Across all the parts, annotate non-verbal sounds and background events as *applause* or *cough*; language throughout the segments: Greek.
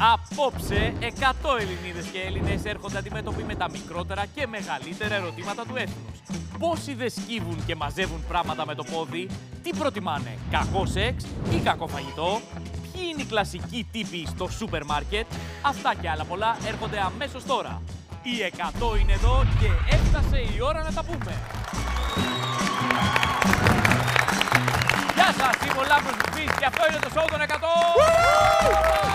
Απόψε, 100 Ελληνίδες και Έλληνες έρχονται αντιμέτωποι με τα μικρότερα και μεγαλύτερα ερωτήματα του έθνους. Πόσοι δεν σκύβουν και μαζεύουν πράγματα με το πόδι, τι προτιμάνε, κακός σεξ ή κακό φαγητό, ποιοι είναι οι κλασικοί τύποι στο σούπερ μάρκετ, αυτά και άλλα πολλά έρχονται αμέσως τώρα. Οι 100 είναι εδώ και έφτασε η ώρα να τα πούμε. Γεια σας, είμαι ο Λάμπρος Μπουφής και αυτό είναι το show των 100!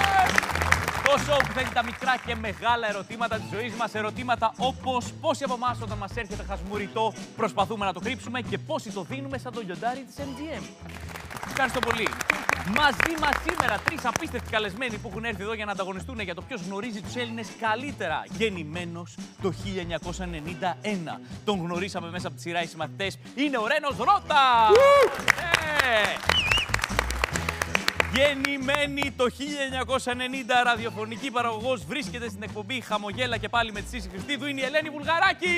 Το show που θέτει τα μικρά και μεγάλα ερωτήματα της ζωής μας, ερωτήματα όπως πόσοι από εμάς όταν μας έρχεται χασμουριτό προσπαθούμε να το κρύψουμε και πόσοι το δίνουμε σαν το λιοντάρι της MGM. Ευχαριστώ πολύ. Μαζί μας σήμερα τρεις απίστευτοι καλεσμένοι που έχουν έρθει εδώ για να ανταγωνιστούν για το ποιος γνωρίζει τους Έλληνες καλύτερα. Γεννημένος το 1991. Τον γνωρίσαμε μέσα από τη σειρά οι συμμαθητές. Είναι ο Ρένος Ρότα! Ε! Γεννημένη το 1990 ραδιοφωνική παραγωγός βρίσκεται στην εκπομπή Χαμογέλα και πάλι με τη Σύση Χριστίδου είναι η Ελένη Βουλγαράκη.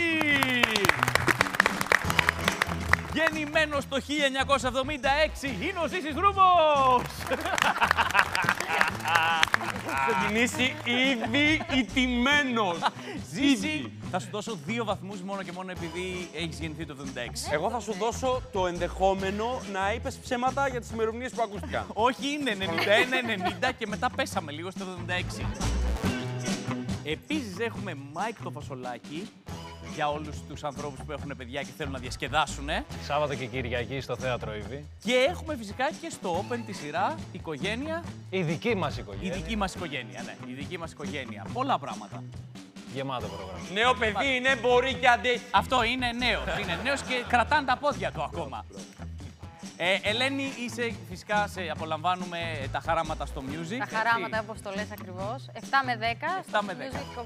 Γεννημένος το 1976 είναι ο Ζήσης Ρούμος. Θα ξεκινήσει ήδη ηττημένος. Ζήση, θα σου δώσω δύο βαθμούς μόνο και μόνο επειδή έχεις γεννηθεί το 76. Εγώ θα σου δώσω το ενδεχόμενο να είπες ψέματα για τις ημερομηνίες που ακούστηκαν. *laughs* Όχι, είναι 91-90 και μετά πέσαμε λίγο στο 76. Επίσης έχουμε Μάικ το Φασολάκι για όλους τους ανθρώπους που έχουν παιδιά και θέλουν να διασκεδάσουν. Σάββατο και Κυριακή στο θέατρο Ιβή. Και έχουμε φυσικά και στο Open τη σειρά οικογένεια, Η δική μας η οικογένεια. δική μας οικογένεια, ναι, η δική μας οικογένεια. Πολλά πράγματα. Γεμάτο πρόγραμμα. Νέο παιδί είναι, μπορεί και αντέχει. Αυτό είναι νέος. Είναι νέος και κρατάνε τα πόδια του ακόμα. Ε, Ελένη, είσαι φυσικά, σε απολαμβάνουμε ε, τα χαράματα στο music. Τα χαράματα, όπως το λες ακριβώς. 7 με 10. 7 με 10. Music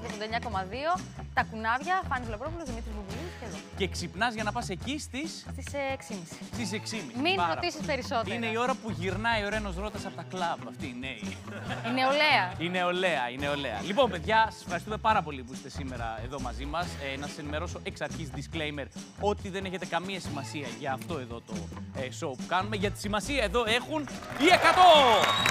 89,2. Τα κουνάβια, Φάνης Λεπρόπουλο, Δημήτρης Μπουμπουλή και εδώ. Και ξυπνάς για να πας εκεί στις, Στις 6.30. στις 6.30. Μην Πάρα ρωτήσεις πολύ. περισσότερα. Είναι η ώρα που γυρνάει ο Ρένος Ρώτας από τα κλαμπ, αυτή η νέη. Η νεολαία. Η νεολαία, η νεολαία. Λοιπόν, παιδιά, σας ευχαριστούμε πάρα πολύ που είστε σήμερα εδώ μαζί μας. Ε, να σας ενημερώσω εξ αρχής disclaimer ότι δεν έχετε καμία σημασία για αυτό εδώ το ε, show που κάνουμε. Για τη σημασία εδώ έχουν οι 100!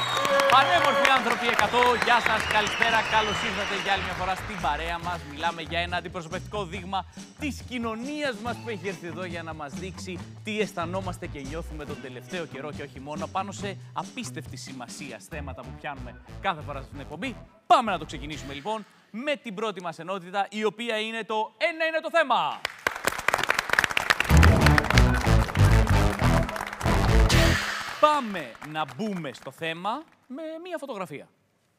Πανέμορφοι άνθρωποι 100. Γεια σας, καλησπέρα. Καλώς ήρθατε για άλλη μια φορά στην παρέα μας. Μιλάμε για ένα αντιπροσωπευτικό δείγμα της κοινωνίας μας που έχει έρθει εδώ για να μας δείξει τι αισθανόμαστε και νιώθουμε τον τελευταίο καιρό και όχι μόνο πάνω σε απίστευτη σημασία θέματα που πιάνουμε κάθε φορά στην εκπομπή. Πάμε να το ξεκινήσουμε λοιπόν με την πρώτη μας ενότητα, η οποία είναι το ένα είναι το θέμα. Πάμε να μπούμε στο θέμα με μία φωτογραφία.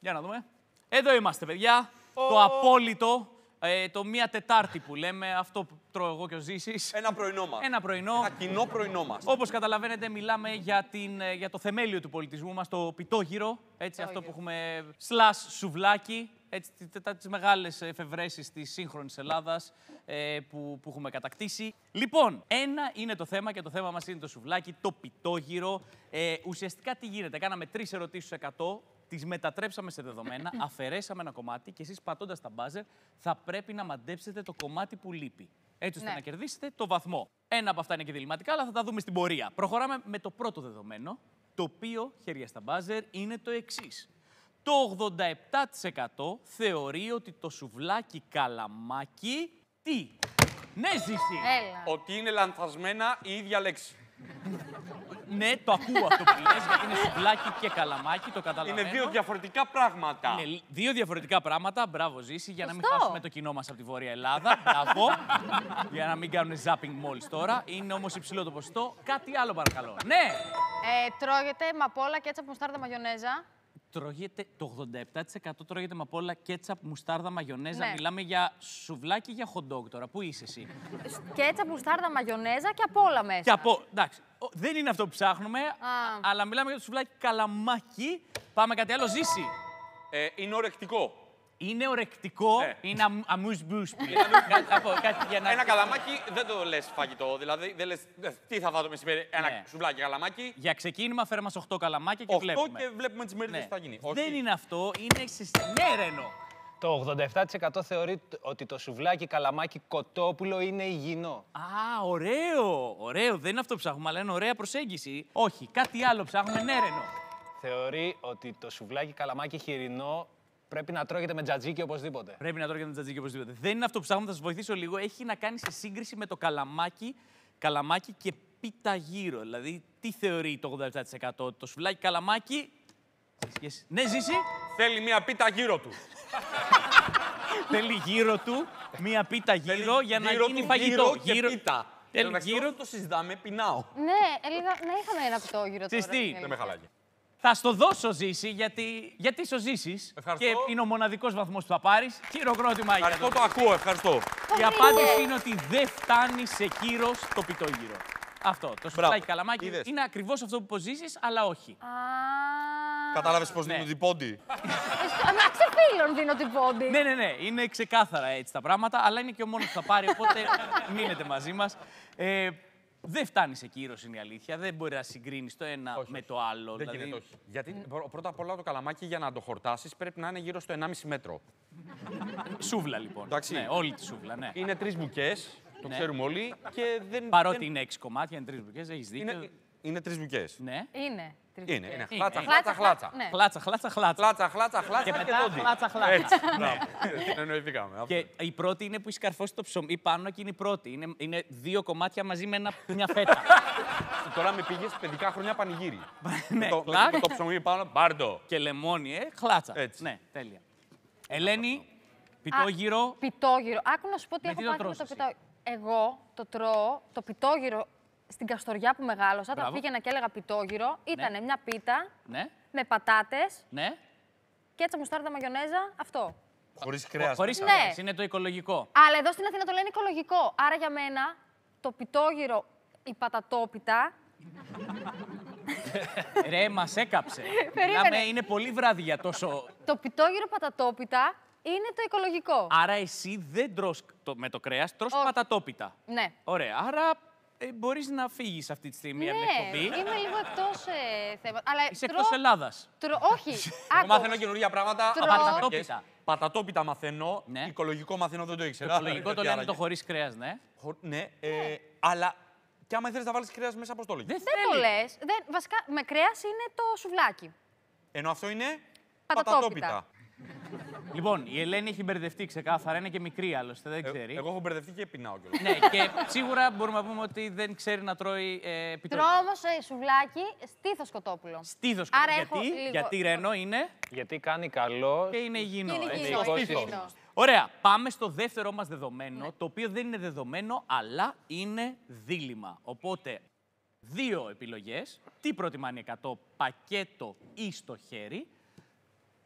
Για να δούμε. Εδώ είμαστε, παιδιά. Το απόλυτο, ε, το μία Τετάρτη που λέμε, αυτό που τρώω εγώ και ο Ζήσης. Ένα πρωινό μας. Ένα πρωινό. Ένα κοινό πρωινό μας. Όπως καταλαβαίνετε, μιλάμε για, την, ε, για το θεμέλιο του πολιτισμού μας, το πιτόγυρο. Έτσι, αυτό που έχουμε σλάς σουβλάκι. Έτσι, τε- τε- τις μεγάλες εφευρέσεις της σύγχρονης Ελλάδας ε, που, που έχουμε κατακτήσει. Λοιπόν, ένα είναι το θέμα και το θέμα μας είναι το σουβλάκι, το πιτόγυρο. Ε, ουσιαστικά τι γίνεται, κάναμε τρεις ερωτήσεις 100, τις μετατρέψαμε σε δεδομένα, *coughs* αφαιρέσαμε ένα κομμάτι και εσείς πατώντας τα μπάζερ θα πρέπει να μαντέψετε το κομμάτι που λείπει. Έτσι ώστε Ναι. να κερδίσετε το βαθμό. Ένα από αυτά είναι και διληματικά, αλλά θα τα δούμε στην πορεία. Προχωράμε με το πρώτο δεδομένο, το οποίο, χέρια στα μπάζερ, είναι το εξής. Το 87% θεωρεί ότι το σουβλάκι καλαμάκι τι; Ναι, ζήσει. Έλα. Ότι είναι λανθασμένα η ίδια λέξη. Ναι, το ακούω αυτό που λες, γιατί είναι σουβλάκι και καλαμάκι, το καταλαβαίνω. Είναι δύο διαφορετικά πράγματα. Είναι δύο διαφορετικά πράγματα. Μπράβο, Ζήση, για να μην Σωστό. χάσουμε το κοινό μας από τη Βόρεια Ελλάδα. Μπράβο. για να μην κάνουν zapping μόλις τώρα. Είναι όμως υψηλό το ποσοστό. Κάτι άλλο παρακαλώ. Ναι! Ε, τρώγεται με απ' όλα κέτσαπ, μουστάρδα, μαγιονέζα. Τρώγεται, το 87% τρώγεται με απ' όλα κέτσαπ, μουστάρδα, μαγιονέζα. Ναι. Μιλάμε για σουβλάκι ή για hot dog τώρα. Πού είσαι εσύ; Κέτσαπ, μουστάρδα, μαγιονέζα και απ' όλα μέσα. Και από. Εντάξει, ο- δεν είναι αυτό που ψάχνουμε, αλλά μιλάμε για το σουβλάκι καλαμάκι. Πάμε κάτι άλλο, ζήσει. Ε, είναι ορεκτικό. Είναι ορεκτικό, Ναι. είναι αμούς μπούς που λέει. Κάτι- θα πω κάτι για να- Ένα καλαμάκι δεν το λες φαγητό. Δηλαδή δεν λες ε, τι θα φάω το μεσημέρι. Ένα Ναι. σουβλάκι καλαμάκι. Για ξεκίνημα φέρε μας 8 καλαμάκια και 8 βλέπουμε. και βλέπουμε τις μέρες Ναι. τι θα γίνει. Δεν Όχι. είναι αυτό, είναι σε... Ναι, Ρένο. Το 87% θεωρεί τ- ότι το σουβλάκι καλαμάκι κοτόπουλο είναι υγιεινό. Α, ωραίο, ωραίο. Δεν είναι αυτό που ψάχνουμε, αλλά είναι ωραία προσέγγιση. Όχι, κάτι άλλο ψάχνουμε. Ναι, Ρένο. Θεωρεί ότι το σουβλάκι καλαμάκι χοιρινό Πρέπει να τρώγεται με τζατζίκι οπωσδήποτε. Πρέπει να τρώγεται με τζατζίκι οπωσδήποτε. Δεν είναι αυτό που ψάχνω, θα σας βοηθήσω λίγο. Έχει να κάνει σε σύγκριση με το καλαμάκι, καλαμάκι και πίτα γύρω. Δηλαδή, τι θεωρεί το 87%. Το σουβλάκι καλαμάκι. σε σχέση- Ναι, ζήσει. Θέλει μία πίτα γύρω του. Θέλει γύρω του μία πίτα γύρω για να Γύρω γίνει του, φαγητό. Γύρω και πίτα. Θέλει Εντάξει, γύρω όσο το συζητάμε, πεινάω. Ναι, έλεγα να είχαμε ένα πιτόγυρο Ξέρεις τώρα. τι, είναι Δεν με αλήθεια. Χαλάει. Θα στο δώσω ζήσει γιατί, γιατί είσαι ο Ζήσης Ευχαριστώ. και είναι ο μοναδικός βαθμός που θα πάρεις. Χειροκρότημα για Ευχαριστώ, τον το ακούω, ευχαριστώ. Η βρήκε. απάντηση είναι ότι δεν φτάνει σε κύρος το πιτόγυρο. Αυτό. Το σουβλάκι καλαμάκι Είδες. είναι ακριβώς αυτό που υποζήσεις, αλλά όχι. Α, Κατάλαβες πώς Ναι. δίνουν την πόντι; Αμάξε φίλων δίνω την πόντι. Ναι, ναι, ναι. Είναι ξεκάθαρα έτσι τα πράγματα, αλλά είναι και ο μόνος που θα πάρει. Οπότε μείνετε μαζί μας. Ε, δεν φτάνει σε κύρο, είναι η αλήθεια. Δεν μπορεί να συγκρίνεις το ένα Όχι, με όχι. το άλλο. Δεν δηλαδή, γίνεται, όχι. Γιατί πρω- πρώτα απ' όλα το καλαμάκι για να το χορτάσεις πρέπει να είναι γύρω στο 1,5 μέτρο. Σούβλα λοιπόν. Εντάξει. Ναι, όλη τη σούβλα. Ναι. Είναι τρεις μπουκές, το Ναι. ξέρουμε όλοι. Και δεν, Παρότι δεν- είναι έξι κομμάτια, είναι τρεις μπουκές, έχεις δίκιο. είναι, είναι τρεις μπουκέ. Ναι. Είναι. Είναι, είναι. Είναι, Χλάτσα, είναι. χλάτσα, χλάτσα. Ναι. Χλάτσα, χλάτσα, χλάτσα. Χλάτσα, χλάτσα, χλάτσα Και και, μετά δόντι. χλάτσα, *laughs* χλάτσα. Έτσι, μπράβο. *laughs* Εννοηθήκαμε. αυτό. Και η πρώτη είναι που έχει καρφώσει το ψωμί πάνω και είναι η πρώτη. Είναι, είναι δύο κομμάτια μαζί με ένα, μια φέτα. *laughs* Τώρα με πήγες παιδικά χρόνια πανηγύρι. ναι, με, το, με, κλακ. με το ψωμί πάνω, μπάρτο. και λεμόνι, ε, χλάτσα. Έτσι. Ναι, τέλεια. Ελένη, πιτόγυρο. Πιτόγυρο. Άκου να σου πω τι Με έχω τι το πάθει με τρως το εσύ; πιτόγυρο. Εγώ το τρώω, το πιτόγυρο στην Καστοριά που μεγάλωσα, Μπράβο. όταν πήγαινα και έλεγα πιτόγυρο, ήταν μια πίτα Ναι, με πατάτες, ναι. κέτσα μουστάρδα μαγιονέζα, αυτό. Χωρίς κρέας. Χωρίς Ναι. κρέας, είναι το οικολογικό. Αλλά εδώ στην Αθήνα το λένε οικολογικό. Άρα για μένα το πιτόγυρο, η πατατόπιτα, *laughs* Ρε, μας έκαψε. *laughs* Περίμενε. Μιλάμε, είναι πολύ βράδυ για τόσο. το πιτόγυρο πατατόπιτα είναι το οικολογικό. Άρα εσύ δεν τρως το, με το κρέας, τρως Όχι. πατατόπιτα. Ναι. Ωραία. Άρα ε, μπορείς να φύγεις αυτή τη στιγμή από την ναι, εκπομπή. είμαι λίγο εκτός ε, θέματα. Αλλά Είσαι τρώω- εκτός Ελλάδας. τρώω- όχι, Εγώ άκου. μαθαίνω καινούργια πράγματα. Τρώω. από τις Πατατόπιτα. μαρκές. Πατατόπιτα μαθαίνω. Ναι. Οικολογικό μαθαίνω, δεν το Το ήξερα. οικολογικό το Τι λένε άραγε. το χωρίς κρέας, ναι. Χω- Ναι, ε, αλλά και άμα θέλει να βάλεις κρέας μέσα, πώς το λέγει. Δεν Δεν το θέλει. λες. Δεν, βασικά, με κρέας είναι το σουβλάκι. Ενώ αυτό είναι Πατατόπιτα. Λοιπόν, η Ελένη έχει μπερδευτεί ξεκάθαρα, είναι και μικρή άλλωστε, δεν ξέρει. Ε, Εγώ έχω μπερδευτεί και πεινάω κιόλας. Ναι, και σίγουρα μπορούμε να πούμε ότι δεν ξέρει να τρώει ε, πιτόγυρο. Τρώω όμως ε, σουβλάκι στήθος σκοτόπουλο. Στήθο Άρα έχω γιατί, λίγο- γιατί Ρένο είναι; Γιατί κάνει καλό. και είναι υγιεινό. Είναι έτσι. υγιεινό, στο είναι στήθος. υγιεινό. Ωραία, πάμε στο δεύτερο μας δεδομένο, το οποίο δεν είναι δεδομένο, αλλά είναι δίλημα. Οπότε, δύο επιλογές. Τι προτιμάνε 100, πακέτο ή στο χέρι;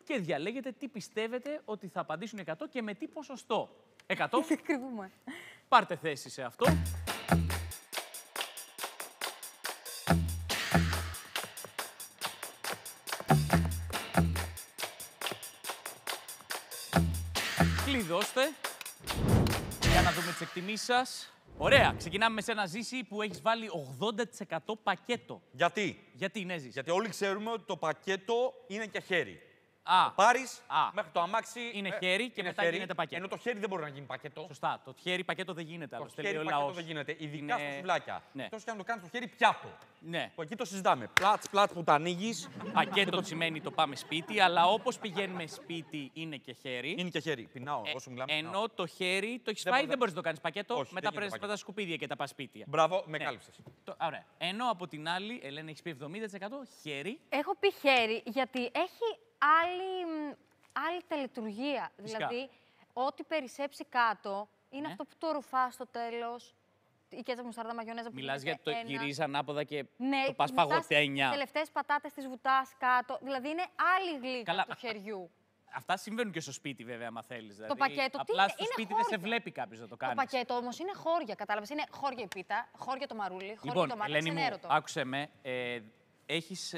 Και διαλέγετε τι πιστεύετε ότι θα απαντήσουν 100 και με τι ποσοστό. 100, *laughs* Κρυβούμε. πάρτε θέση σε αυτό. Κλειδώστε για να δούμε τις εκτιμήσεις σας. Ωραία, ξεκινάμε με σένα Ζήση που έχεις βάλει 80% πακέτο. Γιατί; Γιατί ναι Ζήση. Γιατί όλοι ξέρουμε ότι το πακέτο είναι και χέρι. Α, Πάρεις Α. μέχρι το αμάξι. Είναι ε, χέρι και μετά γίνεται πακέτο. Ενώ το χέρι δεν μπορεί να γίνει πακέτο. σωστά. Το χέρι πακέτο δεν γίνεται Το άλλωστε. χέρι λέει ο πακέτο λαός. δεν γίνεται. Ειδικά Είναι- στα σουβλάκια. Ναι. Εκτός και αν το κάνεις το χέρι πιάτο. Ναι. Που εκεί το συζητάμε. Πλάτς, πλάτς που το ανοίγεις. Πακέτο σημαίνει το πάμε σπίτι, αλλά όπως πηγαίνουμε σπίτι είναι και χέρι. Είναι και χέρι. Πεινάω. Ε, όσο μιλάμε. πεινάω. ενώ το χέρι το έχεις Δεν φάει, μπορεί- δεν μπορείς να το κάνεις πακέτο. Όχι, μετά δεν πρέπει γίνεται να τα σκουπίδια και τα πας σπίτια. Μπράβο, με Ναι. κάλυψες. Το- ωραία. Ενώ από την άλλη, Ελένα, έχεις πει 70% χέρι. Έχω πει χέρι γιατί έχει άλλη, μ, άλλη τελετουργία. Δηλαδή, ό,τι περισσέψει κάτω είναι Ναι. αυτό που το ρουφά στο τέλος. Η κέτσα μουστάρδα μαγιονέζα που Μιλάς γίνεται για το ένα. γυρίζει ανάποδα και Ναι, το πας βουτάς παγωτένια. τις τελευταίες πατάτες της βουτάς κάτω. Δηλαδή είναι άλλη γλύκα Καλά, του α- χεριού. *laughs* Αυτά συμβαίνουν και στο σπίτι, βέβαια, άμα θέλεις. Δηλαδή, πακέτο, τι απλά είναι, στο είναι σπίτι δεν σε χώρια. βλέπει κάποιος να το Το κάνεις. πακέτο όμως είναι χώρια, κατάλαβες. Είναι χώρια η πίτα, χώρια το μαρούλι, χώρια Λοιπόν, το μάτι, Ελένη μου, ξενέρωτο. άκουσε με. Ε, έχεις,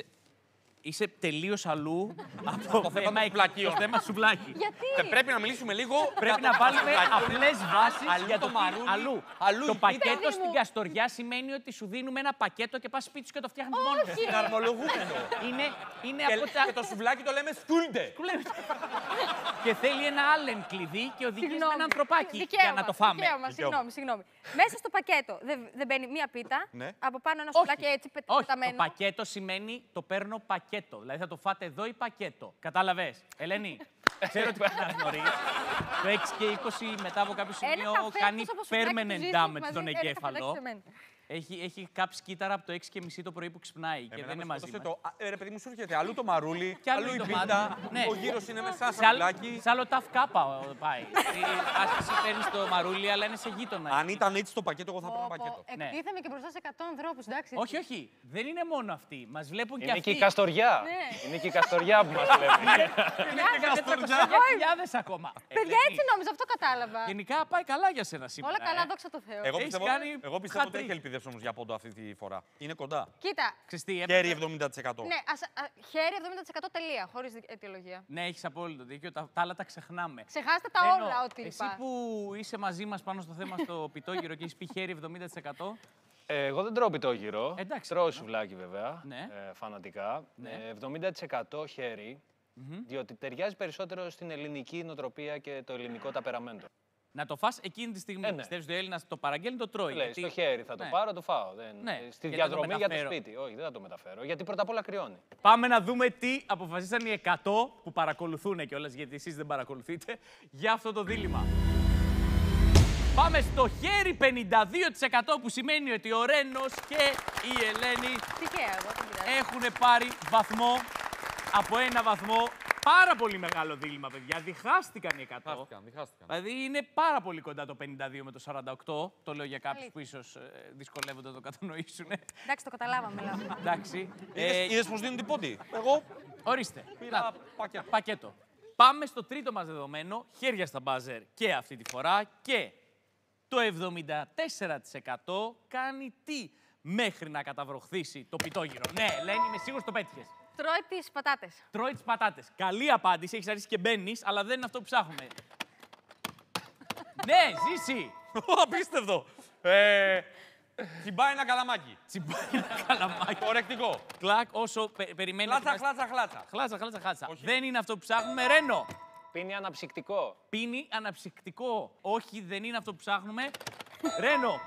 είσαι τελείως αλλού *laughs* από το θέμα των σουβλακίων. Το θέμα σουβλάκι. Γιατί; Ε, πρέπει να μιλήσουμε λίγο. Πρέπει για να το βάλουμε σουβλάκι. απλές βάσεις Αλλού για το το μαρούλι, μαρούλι. Αλλού. αλλού το η πακέτο πίτα. στην Καστοριά σημαίνει ότι σου δίνουμε ένα πακέτο και πας σπίτι σου και το φτιάχνεις μόνος. σου. Είναι αρμολογούμενο. Είναι, είναι Και, από τα. και το σουβλάκι το λέμε σκούλντε. και θέλει ένα άλλεν κλειδί και οδηγείς με Συγγνώμη. ένα ανθρωπάκι Δικαίωμα, για να το φάμε. Δικαίωμα, συγγνώμη, συγγνώμη. Μέσα στο πακέτο δεν, δεν μπαίνει μία πίτα, Ναι. από πάνω ένα Όχι, σουβλάκι έτσι πε- όχι, πεταμένο. το πακέτο σημαίνει το παίρνω πακέτο. Δηλαδή θα το φάτε εδώ ή πακέτο. Κατάλαβες. Ελένη, *laughs* Ξέρω ότι ξυπνάς νωρίς. Το 6 και 20 μετά από κάποιο Ένα σημείο καφέ κάνει εκτός από σουβλάκι που permanent ζήσεις damage μαζί, στον ένα καφεδάκι εγκέφαλο. Σε μένα. Έχει, έχει κάψει κύτταρα από το 6 και μισή το πρωί που ξυπνάει και Εμένα δεν με είναι μαζί σκότωσε μας. το. α, ε, ρε παιδί μου, σου έρχεται αλλού το μαρούλι, Κι άλλο αλλού η το πίτα. μάτι. Ναι. Ο γύρος είναι μέσα Σ' άλλο- σαμπλάκι. Σ' άλλο ταφ κάπα ο- πάει. Η άσκηση παίρνεις το μαρούλι, αλλά είναι σε γείτονα. Αν ήταν έτσι το πακέτο, εγώ θα Πω, έπαιρνα πω, πακέτο. Ναι. Εκτίθεμαι και μπροστά σε 100 ανθρώπους, εντάξει. Όχι, όχι. Δεν είναι μόνο αυτοί. Μας βλέπουν και Είναι αυτοί. και η Καστοριά. Ναι. Είναι και η Καστοριά που μας βλέπει. Χιλιάδες ακόμα. Ε, Παιδιά, Ελένη, έτσι νόμιζα, αυτό κατάλαβα. Γενικά πάει καλά για σένα σήμερα. Όλα καλά, ε. δόξα τω Θεώ. Εγώ Έχεις πιστεύω, κάνει εγώ πιστεύω ότι hat-trick. έχει ελπίδε όμως για πόντο αυτή τη φορά. Είναι κοντά. Κοίτα, Ξέρεις τι, Χέρι έπρεπε- 70%. ναι, ας, α, χέρι 70% τελεία, χωρίς αιτιολογία. Ναι, έχεις απόλυτο δίκιο. Τα, τα άλλα τα ξεχνάμε. Ξεχάστε τα Ρένο, όλα ό,τι Εσύ είπα. που είσαι μαζί μας πάνω στο θέμα στο *laughs* πιτόγυρο και έχεις πει χέρι 70%. Ε, εγώ δεν τρώω πιτόγυρο. Εντάξει. Τρώω σουβλάκι βέβαια. Ναι. Ε, φανατικά. Ναι. Ε, 70% χέρι. Διότι ταιριάζει περισσότερο στην ελληνική νοοτροπία και το ελληνικό ταπεραμέντο. Να το φας εκείνη τη στιγμή. Ε, ναι. Πιστεύεις ότι ο Έλληνας το παραγγέλνει, το τρώει. Λέει, γιατί- στο χέρι θα το Ναι. πάρω, το φάω. Δεν... Ναι. ε, Στη Γιατί θα το διαδρομή για το μεταφέρω. σπίτι. Όχι, δεν θα το μεταφέρω. Γιατί πρώτα απ' όλα κρυώνει. Πάμε να δούμε τι αποφασίσαν οι 100 που παρακολουθούν κιόλας, γιατί εσείς δεν παρακολουθείτε, για αυτό το δίλημα. Πάμε στο χέρι 52% που σημαίνει ότι ο Ρένος και η Ελένη Τυχαία εγώ, δεν πειράζει. έχουν πάρει βαθμό από ένα βαθμό. Πάρα πολύ μεγάλο δίλημα, παιδιά. Διχάστηκαν οι 100. Διχάστηκαν, διχάστηκαν. Δηλαδή είναι πάρα πολύ κοντά το 52 με το 48. Το λέω για κάποιους Αλήθεια. που ίσως δυσκολεύονται να το κατανοήσουν. Εντάξει, το καταλάβαμε, λέω. Εντάξει. Ε, Ε, Είδες πώς δίνουν την πόντι; Εγώ ορίστε. πήρα Να, πακέτο. πακέτο. Πάμε στο τρίτο μας δεδομένο, χέρια στα μπάζερ και αυτή τη φορά και το 74% κάνει τι μέχρι να καταβροχθήσει το πιτόγυρο. Ναι, Ελένη, είμαι σίγουρος το πέτυχες. Τρώει τις πατάτες. Τρώει τις πατάτες. Καλή απάντηση, έχεις αρχίσει και μπαίνεις, αλλά δεν είναι αυτό που ψάχνουμε. *laughs* ναι, ζήσει. Απίστευτο. Ε, Τσιμπάει ένα καλαμάκι. Τσιμπάει ένα καλαμάκι. Ορεκτικό. Κλακ, όσο πε, περιμένει. να Χλάτσα, θυμάσαι- χλάτσα, χλάτσα. Χλάτσα, χλάτσα, χλάτσα. Όχι. Δεν είναι αυτό που ψάχνουμε. Ρένο. Πίνει αναψυκτικό. Πίνει αναψυκτικό. Όχι, δεν είναι αυτό που ψάχνουμε. Ρένο,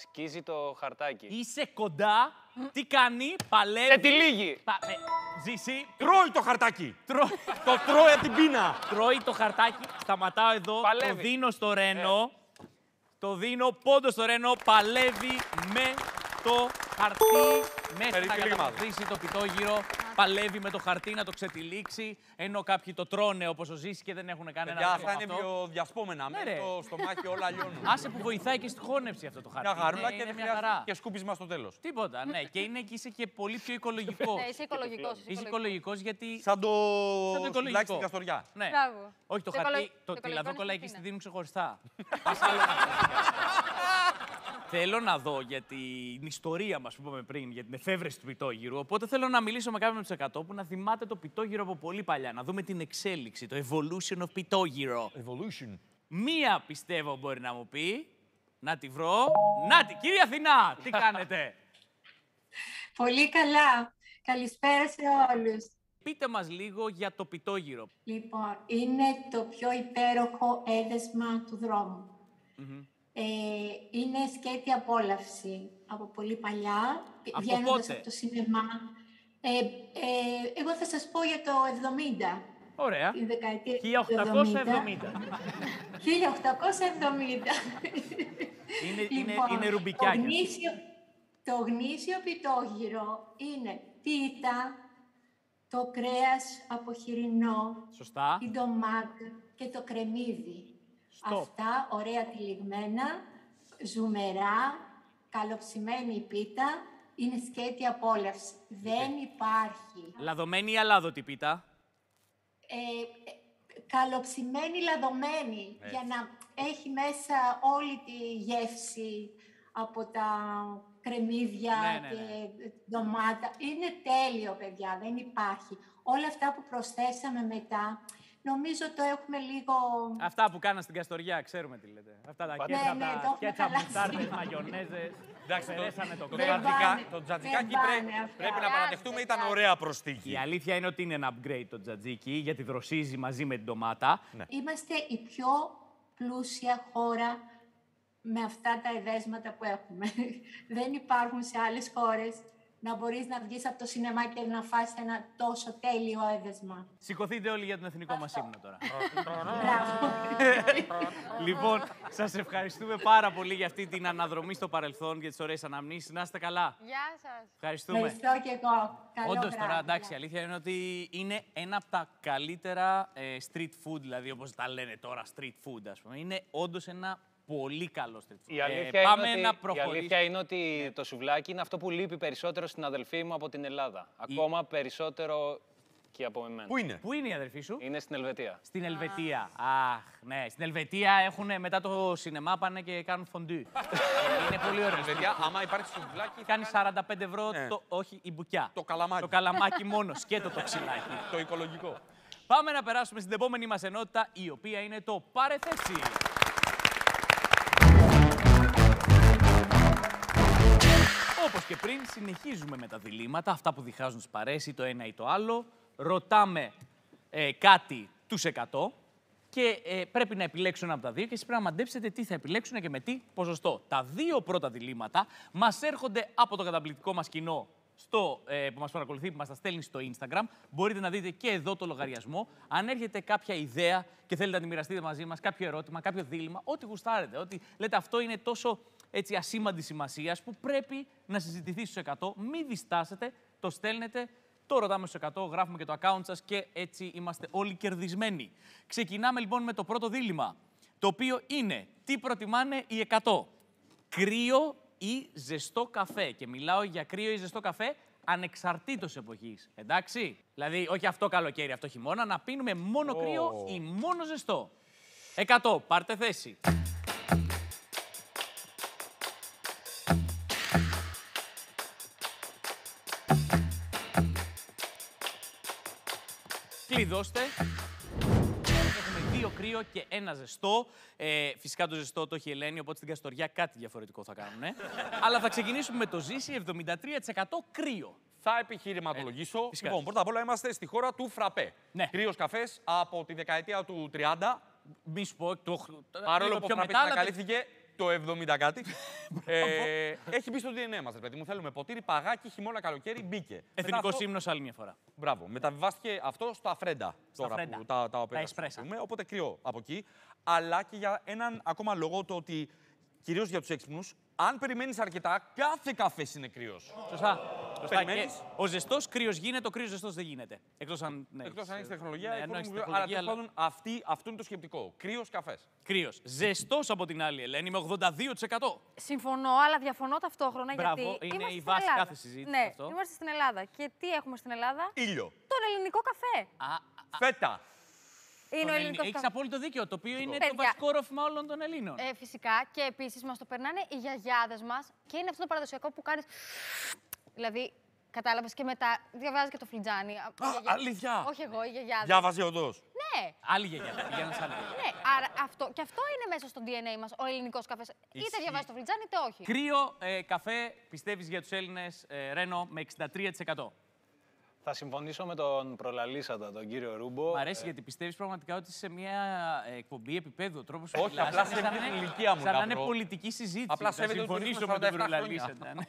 Σκίζει το χαρτάκι. είσαι κοντά. Τι κάνει, παλεύει. Σε τη λίγη. Πα- ε, Ζήσει, Τρώει το χαρτάκι. τρώ- Το τρώει από την πείνα. τρώει το χαρτάκι. Σταματάω εδώ. Παλεύει. Το δίνω στο Ρένο. Το δίνω πόντο στο Ρένο. Παλεύει με το χαρτί μέχρι να Περιφυλίγματα. καταπατήσει το πιτόγυρο. Παλεύει με το χαρτί να το ξετυλίξει. Ενώ κάποιοι το τρώνε όπως ο Ζήση και δεν έχουν κανένα Παιδιά, θέμα αυτά είναι αυτό. πιο διασπόμενα. Ναι, Με ρε. το στομάχι όλα λιώνουν. Άσε που βοηθάει και στη χώνευση αυτό το χαρτί. Μια χαρούλα Είναι- και είναι δεν μια χρειάζεται χαρά. και σκούπισμα στο τέλος. Τίποτα, ναι. *laughs* και είναι και είσαι και πολύ πιο οικολογικό. Ναι, είσαι οικολογικός. Είσαι οικολογικός γιατί. Σαν το Σαν το οικολογικό. σουβλάκι στην Καστοριά. Ναι. Μπράβο. Όχι, το Το χαρτί, οικολο- το, το τη οικολογικό λαδόκολα είναι εκεί στην τη δίνουν ξεχωριστά. *laughs* Πας άλλο να κάνεις. Θέλω να δω για την ιστορία μας που είπαμε πριν, για την εφεύρεση του πιτόγυρου. Οπότε θέλω να μιλήσω με κάποιον από τους 100 που να θυμάται το πιτόγυρο από πολύ παλιά. Να δούμε την εξέλιξη, το evolution of πιτόγυρο. Evolution. Μία πιστεύω μπορεί να μου πει. Να τη βρω. Να τη, κύριε Αθηνά, τι *laughs* κάνετε; Πολύ καλά. Καλησπέρα σε όλους. Πείτε μας λίγο για το πιτόγυρο. Λοιπόν, είναι το πιο υπέροχο έδεσμα του δρόμου. Ε, είναι σκέτη απόλαυση από πολύ παλιά, Από βγαίνοντας πότε; από το σινεμά. Ε, ε, εγώ θα σας πω για το 70, Ωραία. την δεκαετία του 1870. 1870. Είναι, είναι, Λοιπόν, είναι Το ρουμπικιάκια. γνήσιο, το γνήσιο πιτόγυρο είναι πίτα, το κρέας από χοιρινό, Σωστά. η ντομάτα και το κρεμμύδι. Stop. Αυτά ωραία τυλιγμένα, ζουμερά, καλοψημένη η πίτα, είναι σκέτη απόλαυση. Δεν υπάρχει. Λαδωμένη ή αλάδοτη πίτα; Ε, ε, καλοψημένη, λαδωμένη, για να έχει μέσα όλη τη γεύση από τα κρεμμύδια Ναι, ναι, και ντομάτα. Είναι τέλειο, παιδιά, δεν υπάρχει. Όλα αυτά που προσθέσαμε μετά, νομίζω το έχουμε λίγο... Αυτά που κάναν στην Καστοριά, ξέρουμε τι λέτε. Αυτά τα Ναι, κέτσα, ναι, το τα έχουμε κέτσα, χαλάσει. μουστάρδες, μαγιονέζες. Εντάξει, το- Περέσανε το Το Δεν κρέας. τζατζικά, πάνε, το δεν τζατζικάκι πάνε πρέπει, αυτά. πρέπει να Χρειάζεται παραδεχτούμε ήταν κάτι. ωραία προστίκη. Η αλήθεια είναι ότι είναι ένα upgrade το τζατζίκι, γιατί δροσίζει μαζί με την ντομάτα. Είμαστε η πιο πλούσια χώρα με αυτά τα εδέσματα που έχουμε. *laughs* Δεν υπάρχουν σε άλλες χώρες να μπορείς να βγεις από το σινεμά και να φας ένα τόσο τέλειο έδεσμα. Σηκωθείτε όλοι για τον εθνικό μας ύμνο τώρα. Μπράβο. λοιπόν, σας ευχαριστούμε πάρα πολύ για αυτή την αναδρομή στο παρελθόν και τις ωραίες αναμνήσεις. Να είστε καλά. Γεια σας. Ευχαριστούμε. Ευχαριστώ και εγώ. Καλό Όντως βράδυ. τώρα, εντάξει, η αλήθεια είναι ότι είναι ένα από τα καλύτερα ε, street food, δηλαδή όπως τα λένε τώρα street food, ας πούμε. Είναι όντως ένα πολύ καλός street food. Η αλήθεια, Ε, πάμε είναι, να ότι, η προχωρήσουμε. αλήθεια είναι ότι το σουβλάκι είναι αυτό που λείπει περισσότερο στην αδελφή μου από την Ελλάδα. Ακόμα περισσότερο και από εμένα. Πού είναι; Πού είναι η αδερφή σου; Είναι στην Ελβετία. Στην Ελβετία. Αχ, ναι. Στην Ελβετία έχουν μετά το σινεμά πάνε και κάνουν φοντού. *laughs* είναι πολύ ωραίο. Παιδιά, άμα υπάρχει σουβλάκι, Κάνει 45 ευρώ Ναι. το, όχι η μπουκιά. Το καλαμάκι. Το καλαμάκι μόνος, σκέτο το ξυλάκι. *laughs* το οικολογικό. Πάμε να περάσουμε στην επόμενη μας ενότητα, η οποία είναι το πάρε θέση. Όπως και πριν, συνεχίζουμε με τα διλήμματα, αυτά που διχάζουν τις παρέες, ή το ένα ή το άλλο. Ρωτάμε ε, κάτι τους 100 και ε, πρέπει να επιλέξουν ένα από τα δύο και εσείς πρέπει να μαντέψετε τι θα επιλέξουν και με τι ποσοστό. Τα δύο πρώτα διλήμματα μας έρχονται από το καταπληκτικό μας κοινό στο, ε, που μας παρακολουθεί, που μας τα στέλνει στο Instagram. Μπορείτε να δείτε και εδώ το λογαριασμό. Αν έρχεται κάποια ιδέα και θέλετε να τη μοιραστείτε μαζί μας, κάποιο ερώτημα, κάποιο δίλημα, ό,τι γουστάρετε, ότι λέτε αυτό είναι τόσο έτσι ασήμαντη σημασίας που πρέπει να συζητηθεί στους 100. Μην διστάσετε, το στέλνετε, το ρωτάμε στους 100, γράφουμε και το account σας και έτσι είμαστε όλοι κερδισμένοι. Ξεκινάμε λοιπόν με το πρώτο δίλημα, το οποίο είναι τι προτιμάνε οι 100. Κρύο ή ζεστό καφέ; Και μιλάω για κρύο ή ζεστό καφέ ανεξαρτήτως εποχής. Εντάξει; Δηλαδή, όχι αυτό καλοκαίρι, αυτό χειμώνα, να πίνουμε μόνο κρύο ή μόνο ζεστό. 100. Πάρτε θέση. Κλειδώστε. Έχουμε δύο κρύο και ένα ζεστό. Ε, φυσικά το ζεστό το έχει η Ελένη, οπότε στην Καστοριά κάτι διαφορετικό θα κάνουν. Αλλά θα ξεκινήσουμε με το ζήσει 73% κρύο. Θα επιχειρηματολογήσω. Ε, φυσικά. λοιπόν, πρώτα απ' όλα είμαστε στη χώρα του φραπέ. Ναι. Κρύος καφές από τη δεκαετία του 30. Μη σου πω, το, Παρόλο λίγο που ο πιο φραπέ μετά, αλλά ανακαλύφθηκε το 70 κάτι. *laughs* ε, έχει μπει στο DNA μας, ρε παιδί μου. Θέλουμε ποτήρι, παγάκι, χειμώνα, καλοκαίρι, μπήκε. Μετά Εθνικός αυτό- ύμνος άλλη μια φορά. Μπράβο. Μεταβιβάστηκε αυτό στο αφρέντα. Στα τώρα αφρέντα. Που τα, τα οποία Τα εσπρέσα. χρησιμοποιούμε, Οπότε κρυό από εκεί. Αλλά και για έναν ακόμα λόγο το ότι κυρίως για τους έξυπνους, αν περιμένεις αρκετά, κάθε καφές είναι κρύος. Σωστά. Σωστά. Περιμένεις. Και ο ζεστός κρύος γίνεται, ο κρύος ζεστός δεν γίνεται. Εκτός αν. Ναι, Εκτός αν έχεις τεχνολογία, Ναι, η ενώ χώρα έχεις μου λέει, τεχνολογία, αλλά τέλος αλλά- πάντων αυτή, αυτό είναι το σκεπτικό. Κρύος καφές. Κρύος. Ζεστός από την άλλη, Ελένη, με 82%. Συμφωνώ, αλλά διαφωνώ ταυτόχρονα Μπράβο, γιατί. είναι είμαστε η στην βάση Ελλάδα. κάθε συζήτηση Ναι, αυτό. είμαστε στην Ελλάδα. Και τι έχουμε στην Ελλάδα, Ήλιο. τον ελληνικό καφέ. Α, Φέτα. Είναι ο ελληνικός Έχεις καφέ. απόλυτο δίκιο. Το οποίο είναι το Παιδιά. βασικό ρόφημα όλων των Ελλήνων. Ε, φυσικά και επίσης μας το περνάνε οι γιαγιάδες μας και είναι αυτό το παραδοσιακό που κάνεις. Δηλαδή, κατάλαβες και μετά διαβάζεις και το φλιτζάνι. Α, η γιαγιά- αλήθεια; Όχι εγώ, οι γιαγιάδες. Διάβαζε όντω. Ναι, Άλλη γιαγιά. Πήγαινε σε άλλη γιαγιά. ναι. Άρα αυτό, και αυτό είναι μέσα στο DNA μας, ο ελληνικός καφές. Είτε διαβάζεις το φλιτζάνι, είτε όχι. Κρύο ε, καφέ, πιστεύεις για τους Έλληνες, ε, Ρένο, με 63%. Θα συμφωνήσω με τον προλαλήσαντα, τον κύριο Ρούμπο. Μ' αρέσει γιατί πιστεύεις πραγματικά ότι είσαι σε μια ε, εκπομπή επίπεδου. Ο τρόπος Όχι, απλά σέβεται την ηλικία μου, Σαν να είναι Γαμπρό. πολιτική συζήτηση. Απλά Θα σέβεται ότι συμφωνήσω έχουμε με τον 47 χρόνια. προλαλήσαντα. ναι.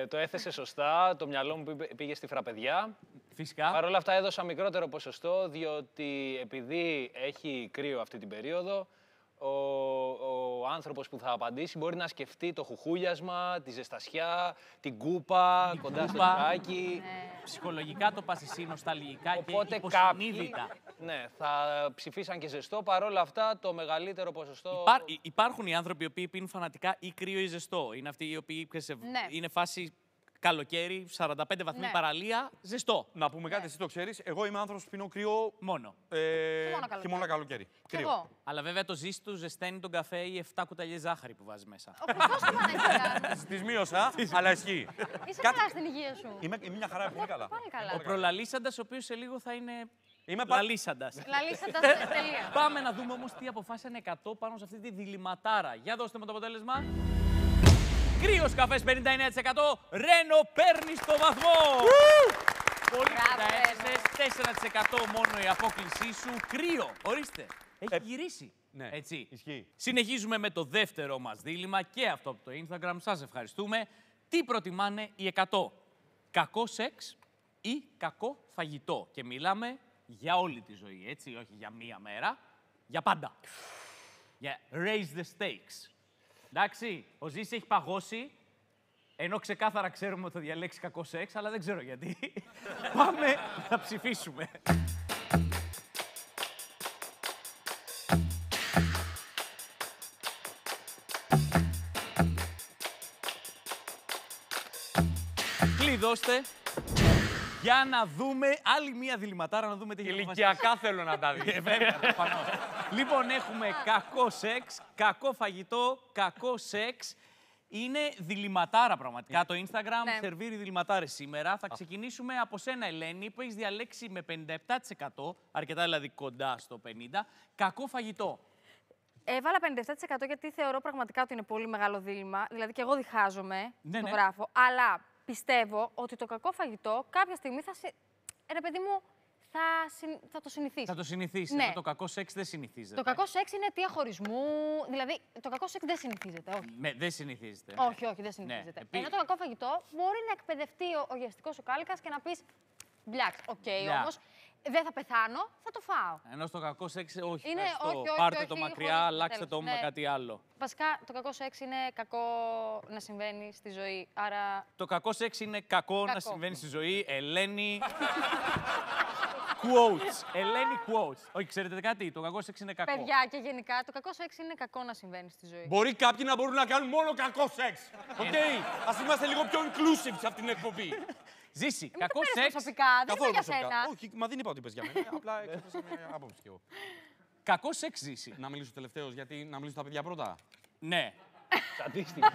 Ε, το έθεσε σωστά, το μυαλό μου πήγε- πήγε στη φραπεδιά. Φυσικά. Παρ' όλα αυτά έδωσα μικρότερο ποσοστό, διότι επειδή έχει κρύο αυτή την περίοδο, ο, ο άνθρωπος που θα απαντήσει μπορεί να σκεφτεί το χουχούλιασμα, τη ζεστασιά, την κούπα, κοντά στο κούπα. λιγάκι. Ψυχολογικά το πας εσύ νοσταλγικά και Οπότε κάποιοι υποσυνείδητα. ναι, θα ψηφίσαν και ζεστό. Παρ' όλα αυτά το μεγαλύτερο ποσοστό... Υπά- υ- υπάρχουν οι άνθρωποι οι οποίοι πίνουν φανατικά ή κρύο ή ζεστό. Είναι αυτοί οι οποίοι ξέρεις, σε- Ναι. είναι φάση καλοκαίρι, 45 βαθμοί Ναι. παραλία, ζεστό. Να πούμε κάτι, εσύ το ξέρεις. Εγώ είμαι άνθρωπος που πίνω κρύο. Μόνο. Ε, Χειμώνα, καλοκαίρι. χειμώνα καλοκαίρι. Κι Κρύο. εγώ. Αλλά βέβαια το ζύση του ζεσταίνει τον καφέ ή 7 κουταλιές ζάχαρη που βάζεις μέσα. Ο Χριστός το πανέχει. Τη μείωσα, αλλά ισχύει. Είσαι Κάτι- καλά στην υγεία σου. Είμαι είμαι μια χαρά, πολύ καλά. Πάλι καλά. Ο προλαλήσαντας, ο οποίος σε λίγο θα είναι Είμαι πα- λαλήσαντας. *laughs* Λαλήσαντας *laughs* τελεία. Πάμε να δούμε όμως τι αποφάσισαν 100 πάνω σε αυτή τη διληματάρα. Για δώστε μου το αποτέλεσμα. Κρύος καφές 59%. Ρένο παίρνει το βαθμό. Πολύ Μπράβο, καλά έζησες. 4% μόνο η απόκλησή σου. Κρύο. Ορίστε. Έχει γυρίσει. ναι, Έτσι. ισχύει. Συνεχίζουμε με το δεύτερο μας δίλημα και αυτό από το Instagram. Σας ευχαριστούμε. Τι προτιμάνε οι 100. Κακό σεξ ή κακό φαγητό; Και μιλάμε για όλη τη ζωή, έτσι, όχι για μία μέρα, για πάντα. Για raise the stakes. Εντάξει, ο Ζήσης έχει παγώσει, ενώ ξεκάθαρα ξέρουμε ότι θα διαλέξει κακό σεξ, αλλά δεν ξέρω γιατί. *laughs* Πάμε να ψηφίσουμε. Κλειδώστε για να δούμε άλλη μία διληματάρα, να δούμε τι έχει αποφασίσει. Ηλικιακά θέλω να τα δεις. Ε, βέβαια, προφανώς. λοιπόν, έχουμε κακό σεξ, κακό φαγητό, κακό σεξ. Είναι διληματάρα πραγματικά. Το Instagram Ναι. σερβίρει διληματάρες σήμερα. Θα ξεκινήσουμε από σένα, Ελένη, που έχεις διαλέξει με 57%, αρκετά δηλαδή κοντά στο 50%, κακό φαγητό. Έβαλα 57% γιατί θεωρώ πραγματικά ότι είναι πολύ μεγάλο δίλημα. Δηλαδή και εγώ διχάζομαι, Ναι, το ναι. γράφω. Αλλά πιστεύω ότι το κακό φαγητό κάποια στιγμή θα. συ- Ρε παιδί μου, θα, συν- θα το συνηθίσει. Θα το συνηθίσει. Ναι. ενώ Το κακό σεξ δεν συνηθίζεται. Το κακό σεξ είναι αιτία χωρισμού. Δηλαδή, το κακό σεξ δεν συνηθίζεται. Όχι. Ναι, δεν συνηθίζεται. Όχι, όχι, δεν συνηθίζεται. Επί- Ενώ το κακό φαγητό μπορεί να εκπαιδευτεί ο, ο γευστικό σου κάλυκας και να πεις. Μπλιάξ, οκ, Μπλιάξ. όμως δεν θα πεθάνω, θα το φάω. Ενώ στο κακό σεξ, όχι. Είναι ευχαριστώ. όχι, όχι, Πάρτε όχι, το μακριά, χωρίς αλλάξτε τέλος. το με Ναι. κάτι άλλο. Βασικά, το κακό σεξ είναι κακό να συμβαίνει στη ζωή. Άρα. Το κακό σεξ είναι κακό, να Κακό. συμβαίνει στη ζωή. Ελένη. *laughs* quotes. Ελένη quotes. Όχι, ξέρετε κάτι, το κακό σεξ είναι κακό. Παιδιά και γενικά, το κακό σεξ είναι κακό να συμβαίνει στη ζωή. Μπορεί κάποιοι να μπορούν να κάνουν μόνο κακό σεξ. Οκ. Α είμαστε λίγο πιο inclusive σε αυτήν την εκπομπή. Ζήση. Μην το Κακό παίρνεις σεξ. προσωπικά, δεν είναι για προσωπικά. σένα. Όχι, μα δεν είπα ότι είπες για μένα. Απλά *laughs* εξέφρασα μια άποψη κι εγώ. Κακό σεξ ζήσει. Να μιλήσω τελευταίος, γιατί να μιλήσω τα παιδιά πρώτα; Ναι. Στατίστικα.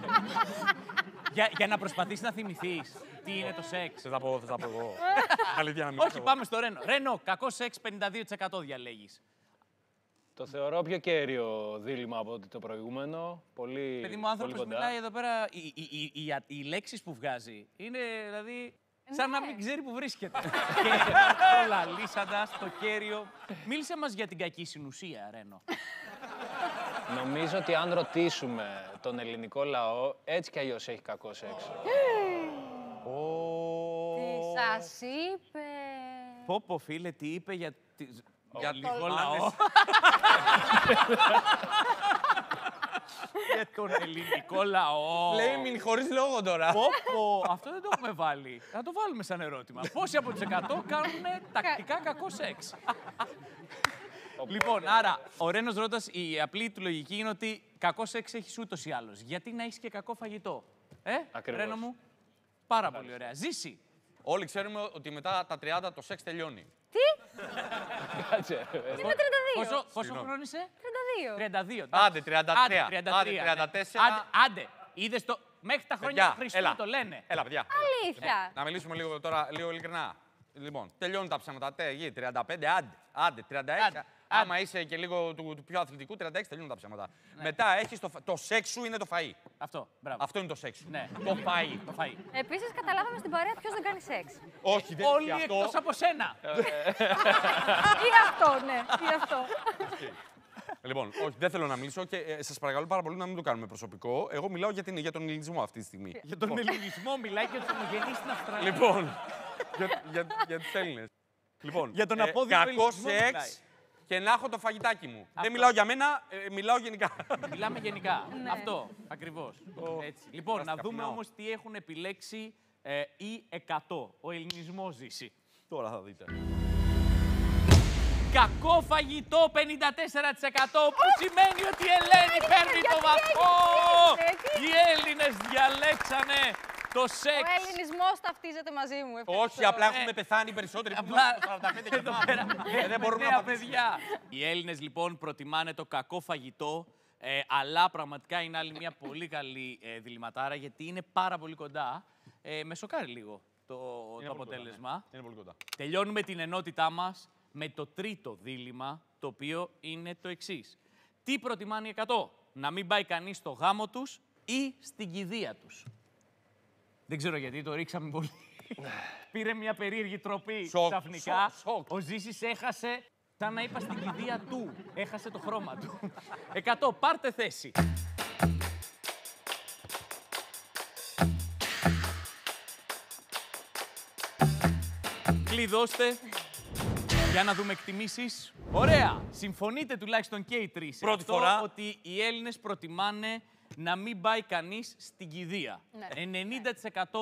*laughs* για, για να προσπαθήσεις να θυμηθείς τι είναι το σεξ. Θα τα πω, θα τα πω εγώ. *laughs* Αλήθεια να μιλήσω. Όχι, πάμε στο Ρένο. Ρένο, κακό σεξ 52% διαλέγεις. Το θεωρώ πιο κέριο δίλημα από ότι το προηγούμενο. Πολύ, Παιδί μου, ο άνθρωπος πολύ κοντά. μιλάει εδώ πέρα. Οι, οι, οι, οι, οι λέξεις που βγάζει είναι δηλαδή. Σαν να Ναι. μην ξέρει που βρίσκεται. *laughs* και προλαλήσαντα το κέριο. Μίλησε μας για την κακή συνουσία, Ρένο. Νομίζω ότι αν ρωτήσουμε τον ελληνικό λαό, έτσι κι αλλιώς έχει κακός σεξ. Τι σας είπε. Πω πω φίλε, τι είπε για, τη... Για ελληνικό το- λαό. *laughs* *laughs* για τον ελληνικό λαό. Blaming χωρίς λόγο τώρα. Πω, πω, αυτό δεν το έχουμε βάλει. Θα το βάλουμε σαν ερώτημα. Πόσοι από τους 100 κάνουν τακτικά κακό σεξ; λοιπόν, άρα, ο Ρένος Ρώτας, η απλή του λογική είναι ότι κακό σεξ έχεις ούτως ή άλλως. Γιατί να έχεις και κακό φαγητό; Ε, Ακριβώς. Ρένο μου, πάρα πολύ ωραία. Ζήσει. Όλοι ξέρουμε ότι μετά τα 30 το σεξ τελειώνει. Κάτσε. ρε. Είμαι 32. Πόσο, πόσο Συγγνώμη. χρόνο είσαι; 32. 32. Άντε, 33. Άντε, 33. Άντε, ναι. 34. Άντε, άντε. Είδες το... Μέχρι τα χρόνια του Χριστού έλα. το λένε. Έλα, παιδιά. Αλήθεια. Να μιλήσουμε λίγο τώρα, λίγο ειλικρινά. Λοιπόν, τελειώνουν τα ψέματα. Τε, γη, 35, άντε, άντε, 36. Άντε, Άμα είσαι και λίγο του, του πιο αθλητικού, 36 τελειώνουν τα ψέματα. Μετά έχεις το, φα- το σεξ σου είναι το φαΐ. Αυτό, μπράβο. Αυτό είναι το σεξ σου. Ναι. Το φαΐ. Το φαΐ. Επίσης, καταλάβαμε στην παρέα ποιος δεν κάνει σεξ. Όχι, δεν Όλοι και αυτό. εκτός από σένα. Ή αυτό, ναι, ή αυτό. Λοιπόν, όχι, δεν θέλω να μιλήσω και ε, σας παρακαλώ πάρα πολύ να μην το κάνουμε προσωπικό. Εγώ μιλάω για, την, για τον ελληνισμό αυτή τη στιγμή. Για τον ελληνισμό μιλάει και του ομογενεί στην Αυστραλία. Λοιπόν, για, για, για τους Έλληνες. Λοιπόν, Για τον απόδειγμα κακός ελληνισμό μιλάει. σεξ και να έχω το φαγητάκι μου. Δεν μιλάω για μένα, ε, μιλάω γενικά. Μιλάμε γενικά. *laughs* Αυτό, ακριβώς. Έτσι. Λοιπόν, να Πράσικα δούμε πεινάω. όμως τι έχουν επιλέξει ε, οι 100. Ο ελληνισμός ζήσει. Τώρα θα δείτε. Κακό φαγητό 54% που σημαίνει ότι η Ελένη παίρνει το βαθμό. γιατί; Οι Έλληνες διαλέξανε το Ο σεξ. ελληνισμό ταυτίζεται μαζί μου. ευχαριστώ. Όχι, απλά Ναι. έχουμε πεθάνει περισσότεροι που Απλά είμαστε 45 και εδώ πάνω. πέρα Ε, Δεν μπορούμε νέα να πατήσουμε. παιδιά. Οι Έλληνες λοιπόν προτιμάνε το κακό φαγητό, ε, αλλά πραγματικά είναι άλλη μια πολύ καλή ε, διληματάρα γιατί είναι πάρα πολύ κοντά. Ε, με σοκάρει λίγο το, το πολύ κοντά, αποτέλεσμα. ναι. Είναι πολύ κοντά. Τελειώνουμε την ενότητά μας με το τρίτο δίλημα, το οποίο είναι το εξής. Τι προτιμάνε οι 100, να μην πάει κανείς στο γάμο τους ή στην κηδεία τους; Δεν ξέρω γιατί, το ρίξαμε πολύ. *laughs* Πήρε μια περίεργη τροπή σοκ, ξαφνικά. Ο Ζήσης έχασε, σαν να είπα στην κηδεία του. Έχασε το χρώμα του. *laughs* 100, πάρτε θέση. Κλειδώστε. Για να δούμε εκτιμήσεις. Ωραία. Συμφωνείτε τουλάχιστον και οι τρεις. Πρώτη φορά. ότι οι Έλληνες προτιμάνε να μην πάει κανείς στην κηδεία. Ναι.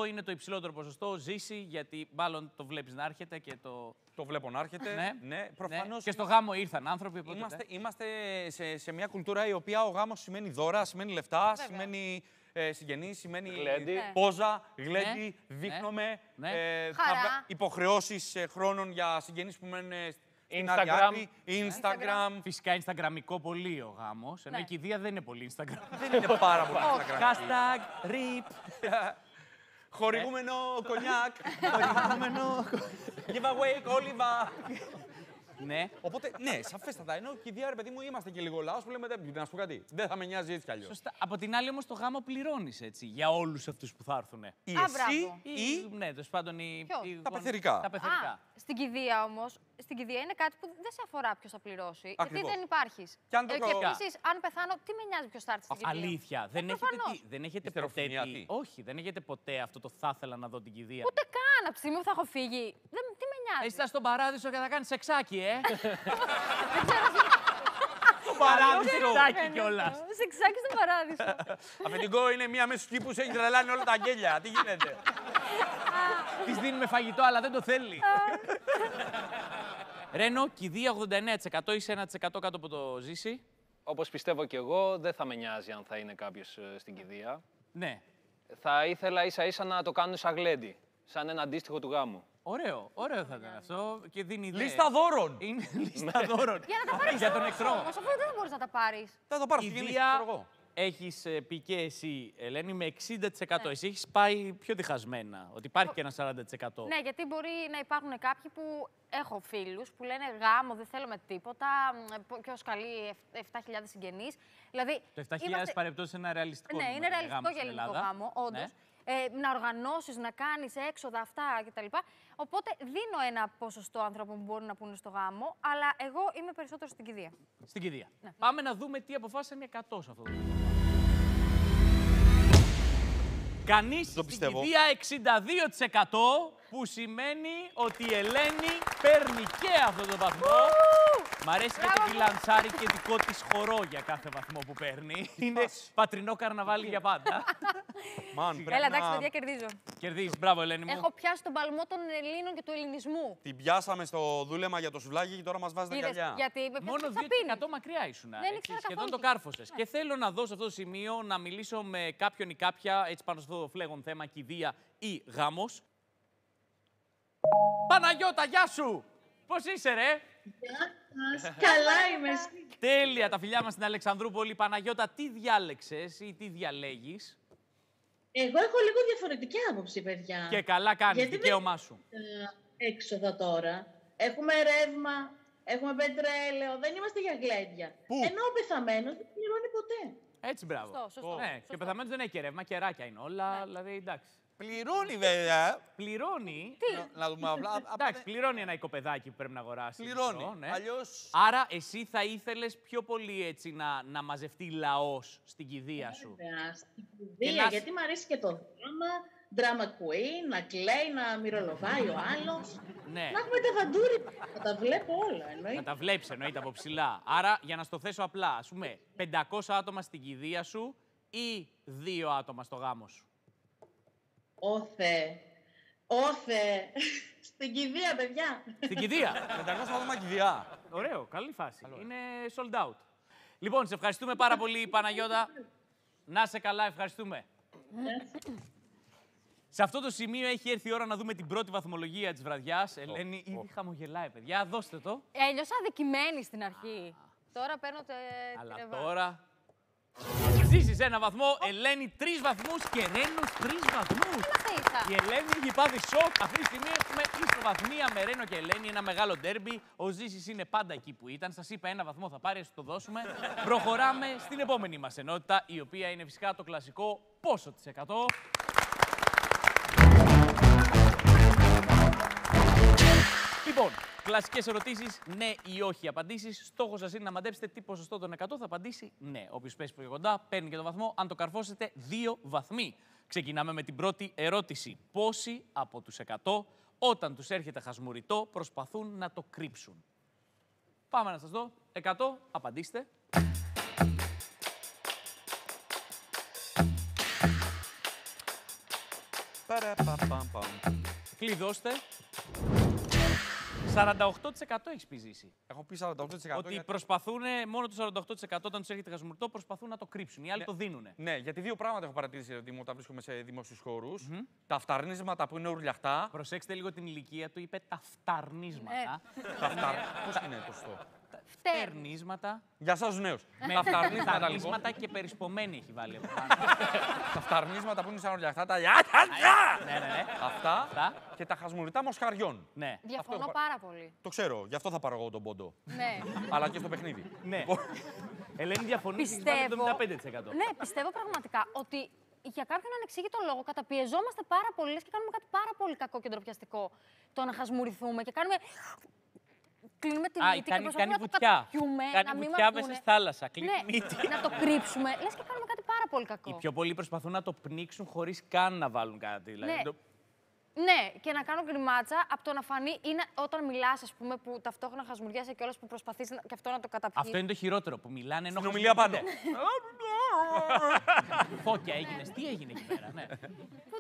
90% είναι το υψηλότερο ποσοστό. Ζήσει, γιατί μάλλον το βλέπεις να έρχεται και το. Το βλέπω να έρχεται. Ναι. ναι προφανώς Ναι. Και στο γάμο ήρθαν άνθρωποι. οπότε, Είμαστε, ναι. είμαστε σε, σε μια κουλτούρα η οποία ο γάμος σημαίνει δώρα, σημαίνει λεφτά, σημαίνει ε, συγγενείς, σημαίνει Γλέντι. Ναι. πόζα, γλέντι, Ναι. δείχνομαι, Ναι. ε, Χαρά. θα βγα- υποχρεώσεις ε, χρόνων για συγγενείς που μένουν στην Instagram. άδεια άκρη, Instagram. Φυσικά Instagramικό πολύ ο γάμος. Ενώ Ναι. η κηδεία δεν είναι πολύ Instagram. Δεν είναι πάρα πολύ Instagram. Hashtag RIP. Χορηγούμενο κονιάκ. *laughs* Χορηγούμενο giveaway κόλληβα. Ναι. Οπότε, ναι, σαφέστατα. Ενώ κηδεία, ρε παιδί μου, είμαστε και λίγο λαό που λέμε, «Δεν- να σου πω κάτι. Δεν θα με νοιάζει έτσι κι αλλιώς. Σωστά. Από την άλλη όμως το γάμο πληρώνεις έτσι για όλους αυτούς που θα έρθουν. Ή Α, εσύ μπράβο. ή Ναι, τέλος πάντων. Οι, Ποιος; οι Τα γονείς- πεθερικά. Τα πεθερικά. Α, στην κηδεία όμως, στην κηδεία είναι κάτι που δεν σε αφορά ποιος θα πληρώσει. Γιατί Ακριβώς. δεν υπάρχεις. Κι αν το και κάνω- επίσης, αν πεθάνω, τι με νοιάζει ποιος θα έρθει στην κηδεία; Αλήθεια. Δεν έχετε, προφανώς. τι- δεν έχετε Είστε ποτέ. ροφημία, τι- τι; Όχι, δεν έχετε ποτέ αυτό το θα ήθελα να δω την κηδεία. Ούτε καν από τη στιγμή που θα έχω φύγει. Δεν, τι με νοιάζει. Εσύ θα στον παράδεισο και θα κάνεις σεξάκι, ε! το παράδεισο. Σεξάκι κιόλας. Σε ξάκι στον παράδεισο. *laughs* Αφεντικό είναι μία μέσα στους κήπους, έχει τρελάνει όλα τα γέλια. Τι γίνεται; Της δίνουμε φαγητό, αλλά δεν το θέλει. Ρένο, κηδεία 89% είσαι 1% κάτω από το ζήσει. Όπως πιστεύω κι εγώ, δεν θα με νοιάζει αν θα είναι κάποιος στην κηδεία. Ναι. Θα ήθελα ίσα ίσα να το κάνουν σαν γλέντι. Σαν ένα αντίστοιχο του γάμου. Ωραίο, ωραίο θα ήταν αυτό και δίνει ιδέα. Λίστα δώρων. Είναι *laughs* λίστα δώρων. Για να τα πάρεις Για τον εχθρό. Όμως, αφού δεν μπορείς να τα πάρεις. Θα το πάρω στη γεννήση, ξέρω Κηδεία εγώ. έχεις πει και εσύ, Ελένη, με 60%. Εσύ έχεις πάει πιο διχασμένα. Ότι υπάρχει και ένα 40%. Ναι, γιατί μπορεί να υπάρχουν κάποιοι που έχω φίλους που λένε γάμο, δεν θέλω με τίποτα. Ποιος καλεί 7.000 συγγενείς. Δηλαδή, Το 7.000 είμαστε- παρεπτώσει είναι ένα ρεαλιστικό Ναι, νούμερο είναι για ρεαλιστικό γάμο για στην ελληνικό Ελλάδα. γάμο, όντως. Ναι. Ε, να οργανώσεις, να κάνεις έξοδα αυτά κτλ. Οπότε δίνω ένα ποσοστό άνθρωπων που μπορούν να πούνε στο γάμο, αλλά εγώ είμαι περισσότερο στην κηδεία. Στην κηδεία. Ναι. Πάμε να δούμε τι αποφάσισαν οι 100 σε αυτό το πράγμα. Κανείς στην πιστεύω. κηδεία 62% που σημαίνει ότι η Ελένη παίρνει και αυτό το βαθμό. Μ' αρέσει γιατί τη λανσάρει και δικό της χορό για κάθε βαθμό που παίρνει. Είναι πατρινό καρναβάλι για πάντα. *laughs* Μαν, πρέπει Έλα, εντάξει, να- παιδιά, κερδίζω. Κερδίζεις. Μπράβο, Ελένη μου. Έχω πιάσει τον παλμό των Ελλήνων και του ελληνισμού. Την πιάσαμε στο δούλεμα για το σουβλάκι και τώρα μας βάζετε Είδες, γυαλιά. γιατί είπε Μόνο ποιος θα πίνει. 2% μακριά ήσουν. Δεν έτσι, ήξερα σχεδόν καθόλου το τι. κάρφωσε. Και θέλω να δω σε αυτό το σημείο να μιλήσω με κάποιον ή κάποια έτσι πάνω σε αυτό το φλέγον θέμα κηδεία ή γάμος. Παναγιώτα, γεια σου! Πώς είσαι, ρε! Καλά είμαι. εσύ. Τέλεια, τα φιλιά μας στην Αλεξανδρούπολη. Παναγιώτα, τι διάλεξες ή τι διαλέγεις; Εγώ έχω λίγο διαφορετική άποψη, παιδιά. Και καλά κάνεις, Γιατί δεν- δικαίωμά σου. Ε, έξοδα τώρα. Έχουμε ρεύμα, έχουμε πετρέλαιο, δεν είμαστε για γλέντια. Πού; Ενώ ο πεθαμένος δεν πληρώνει ποτέ. Έτσι, μπράβο. Σωστό, σωστό, Ναι, σωστό. και ο πεθαμένος δεν έχει και ρεύμα, κεράκια είναι όλα. Δηλαδή, εντάξει. Πληρώνει βέβαια. Πληρώνει. Να, να δούμε απλά. Εντάξει, πληρώνει ένα οικοπεδάκι που πρέπει να αγοράσει. Πληρώνει. αυτό, ναι. Αλλιώς... Άρα, εσύ θα ήθελες πιο πολύ έτσι να, να μαζευτεί λαός στην κηδεία σου; Βέβαια, στην Και κηδεία, να- γιατί μου αρέσει και το δράμα, drama queen, να κλαίει, να μυρολογάει ο άλλος. Ναι. Να έχουμε τα βαντούρι, να τα βλέπω όλα, Να εννοείται. τα βλέπεις εννοείται από ψηλά. Άρα, για να στο θέσω απλά, ας πούμε, 500 άτομα στην κηδεία σου ή δύο άτομα στο γάμο σου; Όθε, όθε, *laughs* στην κηδεία, παιδιά. Στην κηδεία. *laughs* 500 άτομα κηδεία. Ωραίο, καλή φάση. Είναι sold out. Λοιπόν, σε ευχαριστούμε πάρα πολύ, Παναγιώτα. Να σε καλά, ευχαριστούμε. Σε αυτό το σημείο έχει έρθει η ώρα να δούμε την πρώτη βαθμολογία της βραδιάς. Ελένη, ήδη χαμογελάει, παιδιά. Δώστε το. Ένιωσα αδικημένη στην αρχή. Τώρα παίρνω το. Αλλά τη ρεβά. τώρα. Ζήσεις ένα βαθμό, Ελένη τρεις βαθμούς και Ρένος τρεις βαθμούς. Είμαστε ίσα. Η Ελένη έχει πάθει σοκ. Αυτή τη στιγμή έχουμε ισοβαθμία με Ρένο και Ελένη. Ένα μεγάλο ντέρμπι. Ο Ζήσης είναι πάντα εκεί που ήταν. Σας είπα ένα βαθμό θα πάρει, ας το δώσουμε. Προχωράμε στην επόμενη μας ενότητα, η οποία είναι φυσικά το κλασικό πόσο της εκατό. Λοιπόν, κλασικές ερωτήσεις, ναι ή όχι απαντήσεις. Στόχος σας είναι να μαντέψετε τι ποσοστό των 100 θα απαντήσει ναι. Όποιος πέσει πιο κοντά παίρνει και το βαθμό. Αν το καρφώσετε, δύο βαθμοί. Ξεκινάμε με την πρώτη ερώτηση. Πόσοι από τους 100 Όταν τους έρχεται χασμουριτό, προσπαθούν να το κρύψουν; Πάμε να σας δω. 100, απαντήστε. Παραπαπαμπαμ. Κλειδώστε. 48% έχεις πει ζήσει. Έχω πει 48%. Ότι γιατί- προσπαθούν, μόνο το 48% όταν τους έρχεται χασμουριτό, προσπαθούν να το κρύψουν. Οι άλλοι Ναι. το δίνουν. Ναι, γιατί δύο πράγματα έχω παρατηρήσει ότι μου όταν βρίσκομαι σε δημόσιους χώρους. Τα φταρνίσματα που είναι ουρλιαχτά. Προσέξτε λίγο την ηλικία του, είπε τα φταρνίσματα. τα φταρ... Πώς είναι το σωστό; Φτερνίσματα. Για εσά τους νέους. Με τα φταρνίσματα λοιπόν. φταρνίσματα και περισπομένη έχει βάλει από πάνω. *laughs* τα φταρνίσματα που είναι σαν ουρλιαχτά. Τα ναι, ναι, ναι. Αυτά Αυτά. και τα χασμουριτά μοσχαριών. Ναι. Διαφωνώ Αυτό- πάρα πολύ. Το ξέρω, γι' αυτό θα πάρω εγώ τον πόντο. Ναι. Αλλά και στο παιχνίδι. ναι. Ελένη διαφωνείς, έχεις Πιστεύω. βάλει 75%. Ναι, πιστεύω πραγματικά ότι για κάποιον ανεξήγητο λόγο καταπιεζόμαστε πάρα πολύ λες και κάνουμε κάτι πάρα πολύ κακό και ντροπιαστικό. Το να χασμουριθούμε και κάνουμε. Κλείνουμε τη Α, μύτη και κάνει, προσπαθούμε κάνει να το βουτιά. καταπιούμε, Κάνει να μην βουτιά μας μέσα δούνε. στη θάλασσα. Κλείνει Ναι, τη μύτη. να το κρύψουμε. Λες και κάνουμε κάτι πάρα πολύ κακό. Οι πιο πολλοί προσπαθούν να το πνίξουν χωρίς καν να βάλουν κάτι. Δηλαδή, Ναι. το- Ναι, και να κάνω γκριμάτσα από το να φανεί ή να- όταν μιλάς, ας πούμε, που ταυτόχρονα χασμουριάσαι και όλε που προσπαθείς και αυτό να το καταπιείς. Αυτό είναι το χειρότερο που μιλάνε ενώ. Στην ομιλία πάντα. *laughs* Φώκια έγινες. Τι έγινε εκεί πέρα, ναι.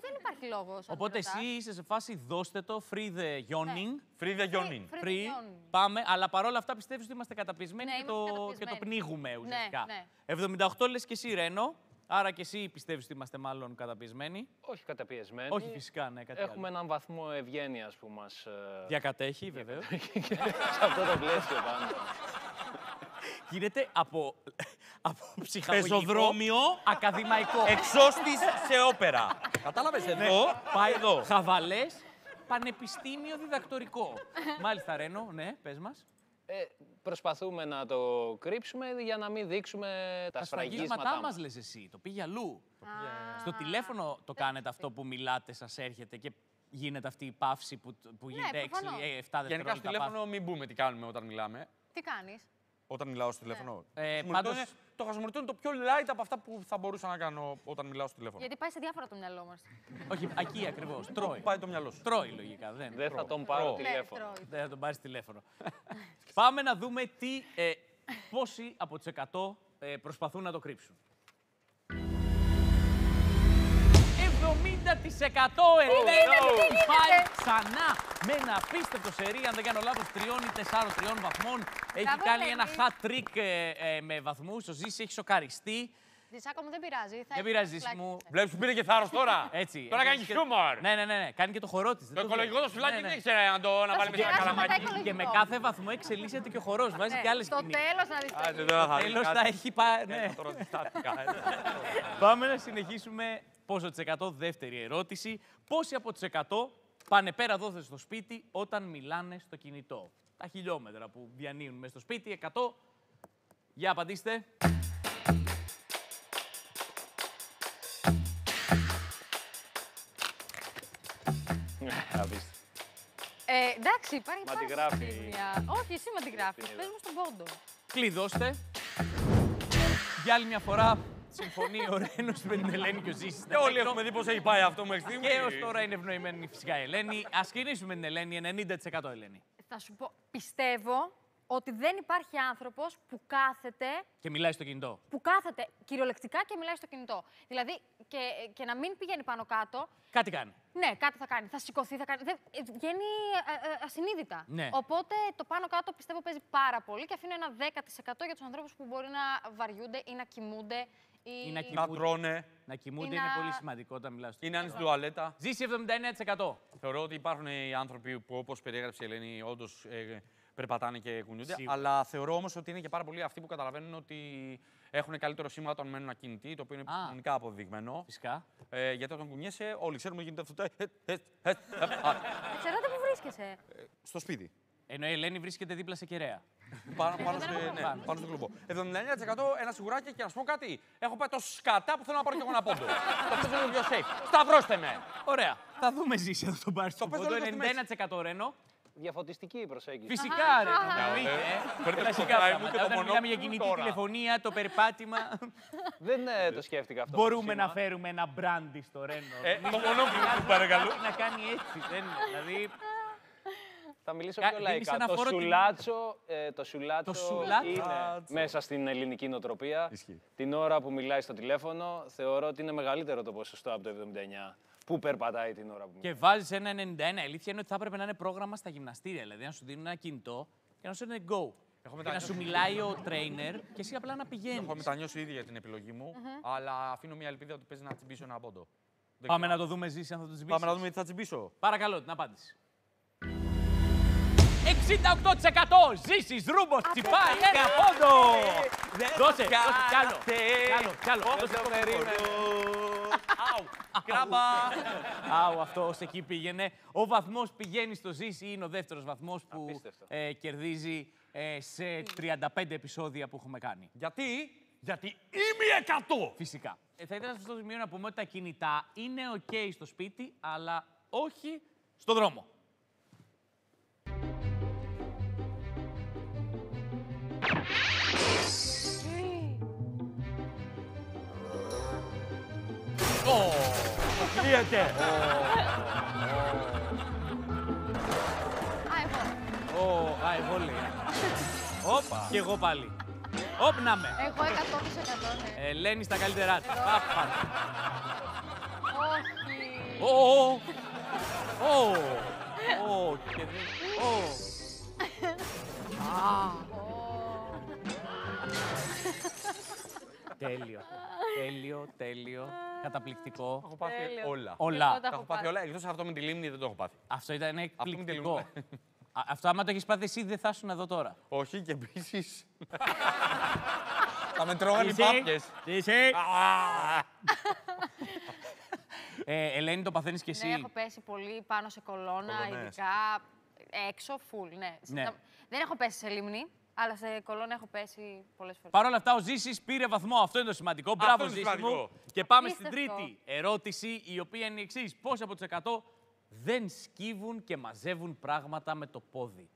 Που δεν υπάρχει λόγος. Οπότε εσύ είσαι σε φάση δώστε το, free the yawning. Φρύδια γιονίν. Free, πάμε, αλλά παρόλα αυτά πιστεύεις ότι είμαστε καταπιεσμένοι Ναι, και, το, είμαστε και το καταπιεσμένοι. πνίγουμε ουσιαστικά. ναι. 78 λες και εσύ, Ρένο. Άρα και εσύ πιστεύεις ότι είμαστε μάλλον καταπιεσμένοι. Όχι καταπιεσμένοι. Όχι, φυσικά, ναι, κάτι Έχουμε άλλο. έναν βαθμό ευγένειας που μας. Διακατέχει, βεβαίως. *laughs* σε αυτό το πλαίσιο πάντα. Γίνεται από, από ψυχαγωγικό, Πεζοδρόμιο. ακαδημαϊκό. Εξώστης σε όπερα. Κατάλαβες εδώ. Πάει εδώ. Χαβαλές, πανεπιστήμιο διδακτορικό. Μάλιστα, Ρένο, ναι, πες μας. Ε, προσπαθούμε να το κρύψουμε για να μην δείξουμε τα Τα σφραγίσματά σφραγίσματά μας. μας λες εσύ, το πήγε αλλού. Στο τηλέφωνο το κάνετε αυτό που μιλάτε, σας έρχεται και γίνεται αυτή η παύση που, που γίνεται 6, προφανώς. 7 Γενικά στο δευτερόλεπτα. τηλέφωνο μην πούμε τι κάνουμε όταν μιλάμε. Τι κάνεις; Όταν μιλάω στο τηλέφωνο. Ε, Χασμουριτό πάντως- είναι- Το χασμουριτό είναι το πιο light από αυτά που θα μπορούσα να κάνω όταν μιλάω στο τηλέφωνο. Γιατί πάει σε διάφορα το μυαλό μας. Όχι, εκεί ακριβώς, τρώει. Πάει το μυαλό σου; Τρώει λογικά, δεν. Δεν θα τον πάρω Τρώω. τηλέφωνο. Δεν θα τον πάρεις τηλέφωνο. Πάμε να δούμε τι, ε, πόσοι από τους 100 ε, προσπαθούν να το κρύψουν. 70% Ελένη πάει ξανά με ένα απίστευτο σερί, αν δεν κάνω λάθος, τριών ή τεσσάρων τριών βαθμών. Έχει Μπράβο, κάνει Ελένη. ένα hat trick ε, ε, με βαθμούς. Ο Ζήσης έχει σοκαριστεί. Δισάκο μου δεν πειράζει. Θα Δεν πειράζει, Ζήση μου. Βλέπεις που πήρε και θάρρος τώρα; Έτσι. Τώρα κάνει Έχεις και και- χιούμορ. Ναι, ναι, ναι, ναι. Κάνει και το χορό της. δεν Το οικολογικό το βλέπεις. σουλάκι Ναι, ναι. δεν ήξερε να το να Θα βάλει σου μέσα ένα περάσουμε καλαμάκι. μετά Και με οικολογικό. κάθε βαθμό εξελίσσεται και ο χορός. Βάζει και άλλες Στο κινήσεις. τέλος να δεις. Άντε, τώρα θα Τέλος δεις θα κάτι. έχει πάει. Ναι. Ε, Τώρα διστάθηκα. ε. Πάμε να συνεχίσουμε πόσο τις 100 δεύτερη ερώτηση. Πόσοι από τους 100 πάνε πέρα δόθε στο σπίτι όταν μιλάνε στο κινητό; Τα χιλιόμετρα που διανύουν μέσα στο σπίτι, 100. Για απαντήστε. Απίστευτο. Ε, εντάξει, υπάρχει Μα πάρα τη γράφει. πολύ ζημιά. Όχι, εσύ μα τη γράφεις. Την Πες μου στον πόντο. Κλειδώστε. Για άλλη μια φορά συμφωνεί ο Ρένος με την Ελένη και ο Ζήσης. Και όλοι έχουμε δει πώς έχει πάει αυτό μέχρι στιγμής. Και έως τώρα είναι ευνοημένη φυσικά η Ελένη. Ας ξεκινήσουμε την Ελένη, 90% Ελένη. Θα σου πω, πιστεύω ότι δεν υπάρχει άνθρωπος που κάθεται Και μιλάει στο κινητό. που κάθεται κυριολεκτικά και μιλάει στο κινητό. Δηλαδή και, και να μην πηγαίνει πάνω κάτω. Κάτι κάνει. Ναι, κάτι θα κάνει. Θα σηκωθεί, θα κάνει. Δεν, ε, βγαίνει ε, ε, ασυνείδητα. Ναι. Οπότε το πάνω κάτω πιστεύω παίζει πάρα πολύ και αφήνω ένα 10% για τους ανθρώπους που μπορεί να βαριούνται ή να κοιμούνται. Ή... Ή να Να κοιμούνται. τρώνε, Να κοιμούνται Ή είναι να- πολύ σημαντικό όταν μιλάς στο είναι αν στην τουαλέτα. Ζήσει 79%. Θεωρώ ότι υπάρχουν οι άνθρωποι που όπως περιέγραψε η Ελένη, όντως περπατάνε και κουνιούνται. Σίγουρα. Αλλά θεωρώ όμως ότι είναι και πάρα πολλοί αυτοί που καταλαβαίνουν ότι έχουν καλύτερο σήμα όταν μένουν ακίνητοι, το οποίο είναι Α. επιστημονικά αποδειγμένο. Φυσικά. Ε, γιατί όταν κουνιέσαι, όλοι ξέρουμε γίνεται αυτό. το ε, ε, ε, ε, α, Ξέρετε πού βρίσκεσαι. Στο σπίτι. Ενώ η Ελένη βρίσκεται δίπλα σε κεραία. Πάνω, πάνω, σε, ναι, Πάνω. πάνω στο κλουμπό. 79% ένα σιγουράκι και να σου πω κάτι. Έχω πάει τόσο σκατά που θέλω να πάρω κι εγώ ένα πόντο. το παίζω λίγο πιο safe. Σταυρώστε με. Ωραία. Θα δούμε ζήσει αν το πάρει στο παίζω πόντο. λίγο στη μέση. 91% Ρένο. διαφωτιστική η προσέγγιση. Φυσικά, ρε. Αχα. εννοείται, ε. Φέρτε το Κλασικά πλάι μου πράγματα. και το Όταν μιλάμε μονόκολλο για κινητή τώρα. τηλεφωνία, το περπάτημα, Δεν ε, το σκέφτηκα αυτό. μπορούμε το να σήμα. φέρουμε ένα μπράντι στο Ρένο. Ε, το μονόκολλο του παρακαλώ. Να κάνει έτσι, δεν είναι. Δηλαδή, Θα μιλήσω Κα- πιο δίνεις λαϊκά. ένα Το φόρο την- σουλάτσο, ε, το σουλάτσο, Το σουλάτσο. είναι μέσα στην ελληνική νοοτροπία. Ισχύει. Την ώρα που μιλάει στο τηλέφωνο, θεωρώ ότι είναι μεγαλύτερο το ποσοστό από το 79. Πού περπατάει την ώρα που μιλάει. και βάζεις ένα 91. Η αλήθεια είναι ότι θα έπρεπε να είναι πρόγραμμα στα γυμναστήρια. Δηλαδή, να σου δίνουν ένα κινητό και να σου λένε go. Και να μετανιώσει. σου μιλάει ο trainer και εσύ απλά να πηγαίνεις. Έχω μετανιώσει ήδη για την επιλογή μου, αλλά αφήνω μια ελπίδα ότι παίζει να τσιμπήσω ένα πόντο. Δεν Πάμε ξέρω. να το δούμε ζήσει αν θα το τσιμπήσεις. Πάμε να δούμε τι θα τσιμπήσω. Παρακαλώ την απάντηση. 68% ζήσεις ρούμπος τσιπάει ένα πόντο! Δώσε, δώσε κι άλλο, κι άλλο, κι άλλο. Δώσε το Αου, κράμπα. Άου, αυτό ως εκεί πήγαινε. Ο βαθμός πηγαίνει στο ζήσει, είναι ο δεύτερος βαθμός που Απίστευτο. ε, κερδίζει ε, σε 35 επεισόδια που έχουμε κάνει. Γιατί; Γιατί είμαι 100. Φυσικά. Ε, θα ήθελα σε αυτό το σημείο να πούμε ότι τα κινητά είναι OK στο σπίτι, αλλά όχι στο δρόμο. Κρύεται. Α, εγώ. Ω, α, εγώ λέει. Όπα. Και εγώ πάλι. Όπ, να με. Εγώ 100% ναι. Ελένη στα καλύτερά της. Πάπα. Όχι. Ω, ω, ω, και δεν... Ω. Τέλειο. Τέλειο, τέλειο. Καταπληκτικό. Έχω πάθει Τέλειο. όλα. Όλα. Εγώ τα Τα έχω έχω πάθει πάθει. όλα. Εκτός αυτό με τη λίμνη δεν το έχω πάθει. Αυτό ήταν με τη εκπληκτικό. λίμνη. Α, Αυτό άμα το έχεις πάθει εσύ δεν θα ήσουν εδώ τώρα. Όχι και επίσης. Θα με τρώγανε οι Εσύ, πάπιες. εσύ. Α, Ε, Ελένη, το παθαίνεις και εσύ; Ναι, έχω πέσει πολύ πάνω σε κολόνα, Κολονές. ειδικά έξω, full, ναι. Ναι. Στα- Δεν έχω πέσει σε λίμνη, αλλά σε κολόνα έχω πέσει πολλές φορές. Παρ' όλα αυτά, ο Ζήσης πήρε βαθμό. Αυτό είναι το σημαντικό. Μπράβο, είναι Ζήση σημαντικό. μου. Και πάμε στην Απίστευτο. τρίτη ερώτηση, η οποία είναι η εξής. Πόσοι από τους 100 δεν σκύβουν και μαζεύουν πράγματα με το πόδι;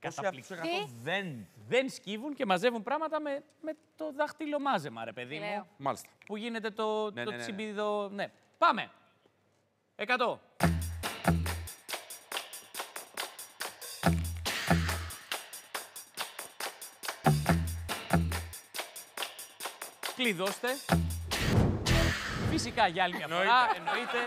Πόσοι από τους Καταπληκτικό. 100 δεν. Δεν σκύβουν και μαζεύουν πράγματα με, με το δάχτυλο μάζεμα, ρε παιδί μου. Λέω. Μάλιστα. Που γίνεται το, Ναι, το ναι, ναι, ναι. τσιμπίδο. Ναι. Πάμε. 100. Κλειδώστε. Φυσικά για άλλη μια φορά, εννοείται.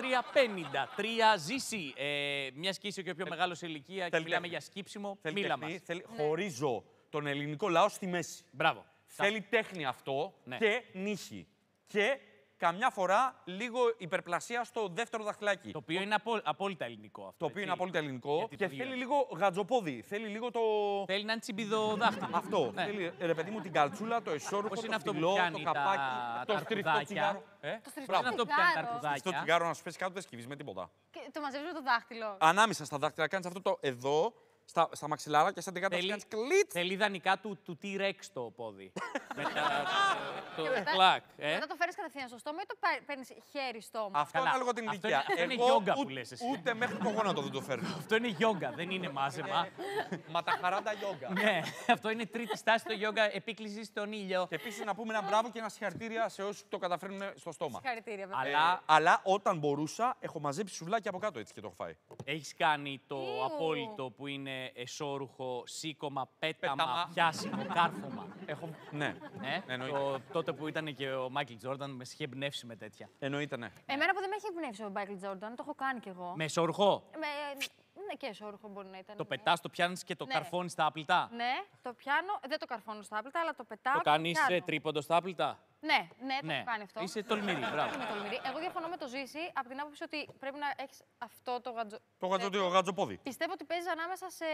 40-43, 53, ζήσει. Ε, μια και είσαι και ο πιο μεγάλος σε ηλικία και θέλει μιλάμε τέχνη. για σκύψιμο, Θέλει μίλα τέχνη, μας. θέλει... Χωρίζω τον ελληνικό λαό στη μέση. Μπράβο. Θέλει τέχνη αυτό Ναι. και νύχη. Και καμιά φορά λίγο υπερπλασία στο δεύτερο δαχτυλάκι. Το οποίο είναι απο- απόλυτα ελληνικό αυτό. Το οποίο έτσι. είναι απόλυτα ελληνικό Γιατί και το θέλει δύο. λίγο γατζοπόδι. Θέλει λίγο το. Θέλει να είναι τσιμπιδοδάχτυλο. Αυτό. Ναι. Θέλει, ρε παιδί μου, την καλτσούλα, το εσόρουχο, Πώς το είναι αυτό που φυλλό, το πιάνει τα- καπάκι, τα το στριφτό αρκουδάκια; τσιγάρο. Ε; Το στριφτό Πώς είναι αυτό που πιάνει τα τσιγάρο. αρκουδάκια; Στο τσιγάρο να σου πέσει κάτω, δεν σκύβεις με τίποτα. Και το μαζεύεις με το δάχτυλο. Ανάμεσα στα δάχτυλα κάνεις αυτό το εδώ, στα, στα μαξιλάρα και σαν την κάτω Θέλει, κάνεις κλίτς. θέλει ιδανικά του, του T-Rex το πόδι. *laughs* με τα, το Και μετά- κλακ. Ε; Μετά το φέρεις κατευθείαν στο στόμα ή το παίρνεις χέρι στόμα; Αυτό Καλά. ανάλογα την Αυτό ηλικία. είναι- αυτό είναι Εγώ γιόγκα που ούτε- λες εσύ. Ούτε μέχρι το γόνατο δεν το φέρνω. *laughs* Αυτό είναι γιόγκα, δεν είναι μάζεμα. Μα τα χαράντα γιόγκα. ναι, αυτό είναι τρίτη στάση το γιόγκα, επίκληση στον ήλιο. Και επίσης να πούμε ένα μπράβο και ένα συγχαρητήρια σε όσους το καταφέρνουν στο στόμα. Συγχαρητήρια, βέβαια. Αλλά Αλλά όταν μπορούσα, έχω μαζέψει σουβλάκι από κάτω έτσι και το έχω φάει. έχεις κάνει το Ιου. απόλυτο που είναι εσώρουχο, σήκωμα, πέταμα, Πέταμα. πιάσιμο, κάρφωμα. Έχω... Ναι. Ε, Εννοείται. το, τότε που ήταν και ο Μάικλ Τζόρνταν, με είχε εμπνεύσει με τέτοια. Εννοείται, ναι. Εμένα που δεν με έχει εμπνεύσει ο Μάικλ Τζόρνταν, το έχω κάνει κι εγώ. Με εσώρουχο; Με... Ναι, και εσώρουχο μπορεί να ήταν. Το ναι. πετάς, το πιάνεις και το Ναι. καρφώνεις στα άπλυτα; Ναι, το πιάνω, δεν το καρφώνω στα άπλυτα, αλλά το πετάω. Το και κάνεις πιάνω. τρίποντο στα άπλυτα; Ναι, ναι, το έχω κάνει αυτό. Είσαι τολμηρή, μπράβο. Είμαι τολμηρή. Εγώ διαφωνώ με το ζήσει από την άποψη ότι πρέπει να έχεις αυτό το γατζο. Το γατζο- το γατζοπόδι. Πιστεύω ότι παίζει ανάμεσα σε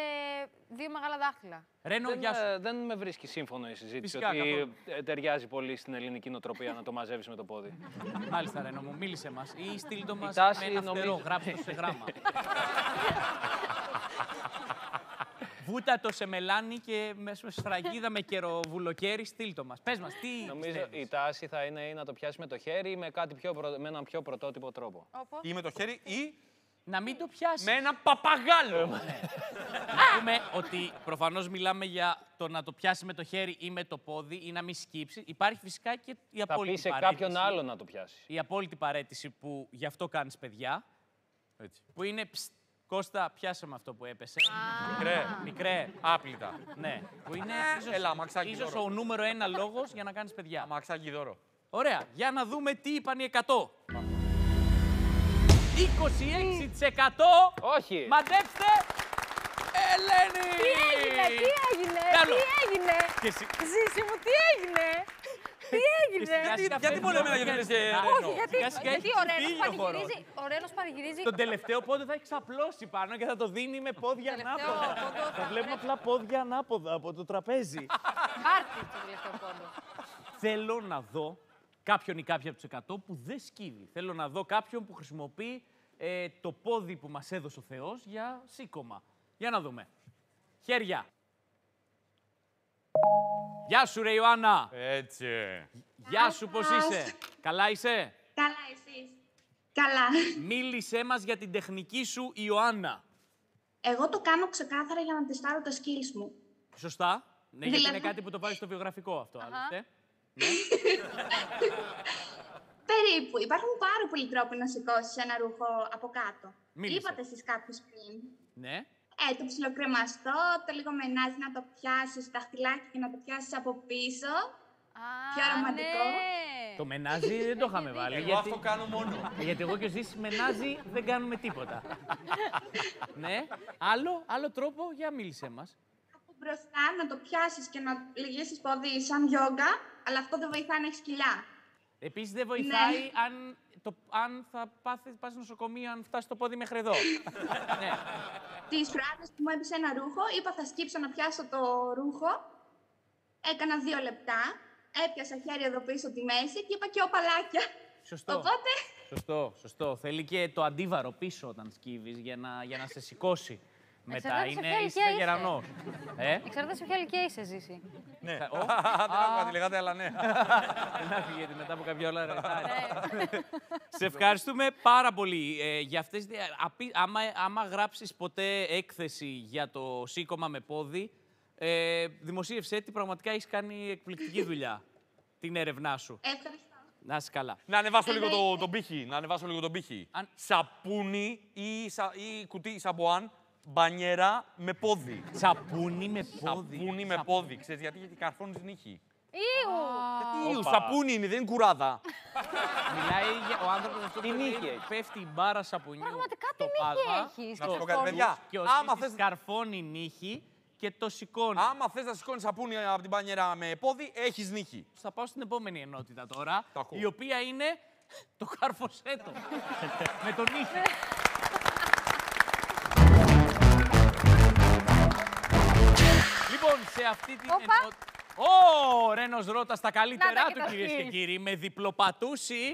δύο μεγάλα δάχτυλα. Ρένο, Δεν, γεια σου. ε, δεν με βρίσκει σύμφωνο η συζήτηση Φυσικά, ότι καθόλου. ε, ταιριάζει πολύ στην ελληνική νοοτροπία να το μαζεύεις με το πόδι. Μάλιστα, Ρένο μου, μίλησε μας. Ή στείλ το μας τάση με ένα φτερό, νομίζω- γράψτε το σε γράμμα. *laughs* Βούτα το σε μελάνι και με με σφραγίδα με καιροβουλοκαίρι, στείλ το μας. Πες μας, τι. Νομίζω πιστεύεις; η τάση θα είναι ή να το πιάσει με το χέρι ή με, κάτι πιο, προ- με έναν πιο πρωτότυπο τρόπο. Όπω. Ή με το χέρι ή Να μην το πιάσει. Με ένα παπαγάλο. Να πούμε ότι προφανώς μιλάμε για το να το πιάσει με το χέρι ή με το πόδι ή να μην σκύψει. Υπάρχει φυσικά και η Θα απόλυτη πει σε παρέτηση. κάποιον άλλο να το πιάσει. Η απόλυτη παρέτηση που γι' αυτό κάνεις παιδιά. Έτσι. Που είναι. «Ψτ, Κώστα, πιάσε με αυτό που έπεσε. Μικρέ. Μικρέ. Άπλητα. Ναι. Που είναι ίσως, Έλα, αμαξάκι ίσως δώρο. ο νούμερο ένα λόγος για να κάνεις παιδιά. Αμαξάκι δώρο. Ωραία. Για να δούμε τι είπαν οι 100. 26%. Όχι. Μαντέψτε. Ελένη! Τι έγινε, τι έγινε, Καλό. τι έγινε; Και εσύ- Ζήση μου, τι έγινε; Τι έγινε; σιγά σιγά γιατί φεύγει πολεμένα ο γιατί Ρένος. λες, ε, Α, Ρένο. Όχι, γιατί, Σιγά σιγά γιατί έχει ο Ρένος φύγει ο χορός. πανηγυρίζει. Ο Ρένος πανηγυρίζει. Τον τελευταίο πόδι θα έχει ξαπλώσει πάνω και θα το δίνει με πόδια Τελευταίο ανάποδα. πόντο Θα θα βλέπουμε απλά πόδια ανάποδα από το τραπέζι. Πάρτι το τελευταίο πόντο. Θέλω να δω κάποιον ή κάποια από τους 100 που δεν σκύβει. Θέλω να δω κάποιον που χρησιμοποιεί ε, το πόδι που μας έδωσε ο Θεός για σήκωμα. Για να δούμε. Χέρια. Γεια σου ρε Ιωάννα. Έτσι. Γεια σου, πώς είσαι. Καλά είσαι; Καλά, εσείς. Καλά. Μίλησέ μας για την τεχνική σου Ιωάννα. Εγώ το κάνω ξεκάθαρα για να τεστάρω τα skills μου. Σωστά. Ναι, γιατί Δηλαδή- είναι κάτι που το βάζεις στο βιογραφικό αυτό, άλλωστε. *laughs* Περίπου. Υπάρχουν πάρα πολλοί τρόποι να σηκώσεις ένα ρούχο από κάτω. Μίλησε. Είπατε εσείς κάποιους πριν. Ναι. Ε, το ψιλοκρεμαστό, το λίγο μενάζι να το πιάσεις τα χτυλάκια και να το πιάσεις από πίσω. Α, Πιο ρομαντικό. ναι. Το μενάζι δεν το είχαμε βάλει. Εγώ γιατί... αυτό κάνω μόνο. Γιατί εγώ και ο Ζήσης μενάζι δεν κάνουμε τίποτα. ναι. Άλλο, άλλο τρόπο, για μίλησέ μας. Από μπροστά να το πιάσεις και να λυγίσεις πόδι σαν γιόγκα, αλλά αυτό δεν βοηθάει να έχεις κοιλιά. Επίσης δεν βοηθάει Ναι. αν, το, αν θα πάθεις, πας νοσοκομείο, αν φτάσεις το πόδι μέχρι εδώ. *laughs* ναι. Τις προάλλες που μου έπεισε ένα ρούχο, είπα θα σκύψω να πιάσω το ρούχο. Έκανα δύο λεπτά. Έπιασα χέρι εδώ πίσω τη μέση και είπα και οπαλάκια. Σωστό. Οπότε, Σωστό, σωστό. Θέλει και το αντίβαρο πίσω όταν σκύβεις για να, για να σε σηκώσει. Μετά Εξαρτάται σε είναι ποια είσαι ηλικία είσαι. γερανός. ε; Εξαρτάται σε ποια ηλικία είσαι, Ζήση. Ναι. Ο. Δεν άκουγα τι λέγατε, αλλά ναι. Να φύγει, γιατί μετά από κάποια ώρα ρετάρει. *laughs* Σε ευχαριστούμε πάρα πολύ ε, για αυτές τις... απει- Άμα, άμα γράψεις ποτέ έκθεση για το σήκωμα με πόδι, ε, δημοσίευσέ τη, πραγματικά έχεις κάνει εκπληκτική δουλειά. Την έρευνά σου. ευχαριστώ. Να είσαι καλά. Να ανεβάσω λίγο το, τον πύχη. Να ανεβάσω λίγο τον πύχη. Αν- Σαπούνι ή, σα, ή κουτί σαμπουάν, μπανιέρα με πόδι. Σαπούνι με πόδι. Σαπούνι με πόδι. Ξέρεις γιατί, γιατί καρφώνεις νύχη; Ήου! Τι Όπα. σαπούνι είναι, δεν είναι κουράδα. Μιλάει για ο άνθρωπος αυτό που νύχη λέει, έχει; πέφτει η μπάρα σαπουνιού Πραγματικά στο τι νύχη πάτμα έχεις. Να σου πω και κάτι, στο- παιδιά. και ο Άμα Ζήσης θες, καρφώνει νύχη και το σηκώνει. άμα θες να σηκώνεις σαπούνι από την μπανιέρα με πόδι, έχεις νύχη. Θα πάω στην επόμενη ενότητα τώρα, Το ακούω. η οποία είναι το καρφωσέτο. *laughs* με τον νύχη. Λοιπόν, σε αυτή την Όπα. ενότητα... Ω, Ρένος Ρώτα στα καλύτερά Να τα του, κυρίες και κοιτάξεις. κύριοι. Με διπλοπατούση,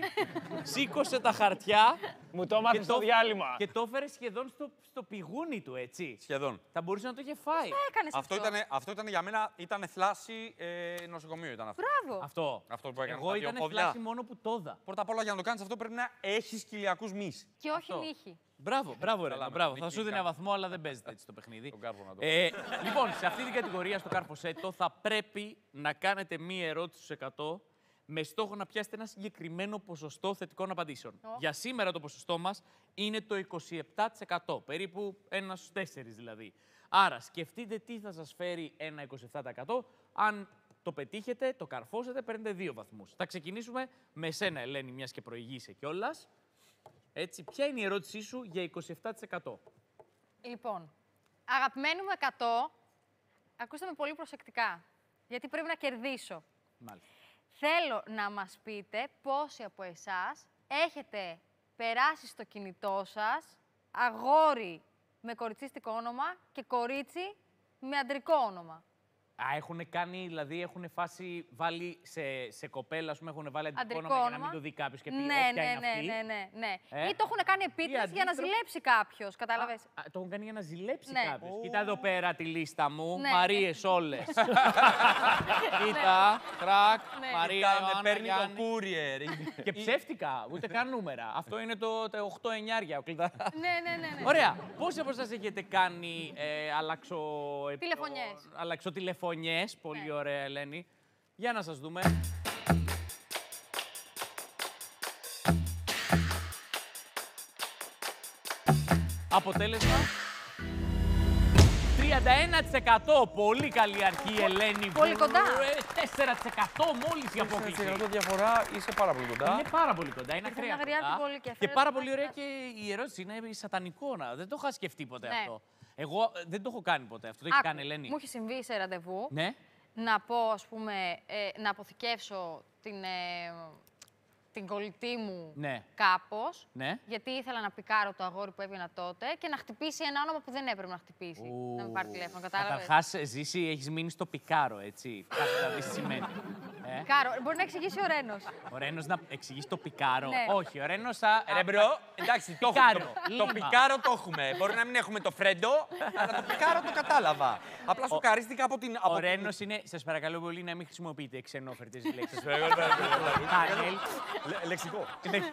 σήκωσε τα χαρτιά Μου το έμαθες και στο το- διάλειμμα. και το έφερε σχεδόν στο, στο πηγούνι του, έτσι. Σχεδόν. Θα μπορούσε να το είχε φάει. Έκανες Αυτό ήταν, αυτό ήταν για μένα, ήταν θλάση ε, νοσοκομείο ήταν αυτό. Μπράβο. Αυτό. Αυτό που έκανε Εγώ στα δύο ήταν πόδια. φλάση μόνο που το είδα. Πρώτα απ' όλα για να το κάνεις αυτό πρέπει να έχεις κοιλιακούς μυς. Και όχι Αυτό. νύχη. Μπράβο, μπράβο, ρε. Καλά, Μπράβο. με Θα νίκη σου δίνει κάνω. βαθμό, αλλά δεν παίζεται έτσι το παιχνίδι. Τον κάρβο να το Ε, λοιπόν, σε αυτή την κατηγορία στο Καρφωσέτο θα πρέπει να κάνετε μία ερώτηση στους 100 με στόχο να πιάσετε ένα συγκεκριμένο ποσοστό θετικών απαντήσεων. Ω. Για σήμερα το ποσοστό μας είναι το 27%, περίπου ένα στους τέσσερις δηλαδή. Άρα σκεφτείτε τι θα σας φέρει ένα 27%. Αν το πετύχετε, το καρφώσετε, παίρνετε δύο βαθμούς. Θα ξεκινήσουμε με σένα, Ελένη, μιας και προηγείσαι κιόλας. Έτσι, ποια είναι η ερώτησή σου για 27%. Λοιπόν, αγαπημένοι μου 100, ακούστε με πολύ προσεκτικά, γιατί πρέπει να κερδίσω. Μάλιστα. Θέλω να μας πείτε πόσοι από εσάς έχετε περάσει στο κινητό σας αγόρι με κοριτσίστικο όνομα και κορίτσι με αντρικό όνομα. Α, έχουν κάνει, δηλαδή έχουν φάσει, βάλει σε, σε κοπέλα, ας πούμε, έχουν βάλει αντικό Αντρικό όνομα για να όνομα. μην το δει κάποιος και πει Ναι, «Όποια ναι, είναι ναι, αυτή». ναι, ναι, ναι. Ε; Ή το έχουν κάνει επίτηδες για να αντίστροφα- ζηλέψει κάποιος. Κατάλαβες; Α, το έχουν κάνει για να ζηλέψει Ναι. κάποιος. Κοίτα εδώ πέρα τη λίστα μου. Ναι. Μαρίες όλες. *laughs* Κοίτα, κρακ, Ναι. Μαρία, Κάνε, Ιωάννα, παίρνει το Γιάννη. courier. *laughs* Και ψεύτικα, ούτε καν νούμερα. Αυτό είναι το, το 8 εννιάρια. κλειδαρά. Ναι, ναι, ναι. ναι. Ωραία. Πόσοι από εσάς έχετε κάνει ε, αλλαξο... Τηλεφωνιές. Αλλαξοτηλεφωνιές. Πολύ Ναι. ωραία, Ελένη. Για να σας δούμε. Αποτέλεσμα. 31% πολύ καλή αρχή, Ελένη. Πολύ κοντά. Ε, 4% μόλις η απόκληση. 4% διαφορά είσαι πάρα πολύ κοντά. Είναι πάρα πολύ κοντά, είναι Γιατί ακραία δεν αγριάζει κοντά. πολύ και Και φαίνεται πάρα να πολύ ωραία έχει και η ερώτηση είναι σατανικό. να- Δεν το είχα σκεφτεί ποτέ Ναι. αυτό. Εγώ ε, δεν το έχω κάνει ποτέ αυτό. Το έχει Άκου, κάνει η Ελένη. Μου έχει συμβεί σε ραντεβού Ναι. να πω, ας πούμε, ε, να αποθηκεύσω την, ε, την κολλητή μου Ναι. κάπως, Ναι. γιατί ήθελα να πικάρω το αγόρι που έβγαινα τότε και να χτυπήσει ένα όνομα που δεν έπρεπε να χτυπήσει. Να με πάρει τηλέφωνο, κατάλαβες; Καταρχάς, Ζήση, έχεις μείνει στο πικάρω, έτσι. Κάτσε να δεις τι σημαίνει. Ε, Πικάρω. Μπορεί να εξηγήσει ο Ρένος. ο Ρένος να εξηγήσει το πικάρω. Ναι. Όχι, ο Ρένος θα. Ρε bro, εντάξει, το, Πικάρω, έχουμε. το, λήμμα. το πικάρω το έχουμε. Μπορεί να μην έχουμε το φρέντο, αλλά το πικάρο το κατάλαβα. Απλά σοκαρίστηκα από την. από Ο την- Ρένος είναι. Σας παρακαλώ πολύ να μην χρησιμοποιείτε ξενόφερτες λέξεις. Κανέλ. Λε- Λεξικό. *laughs*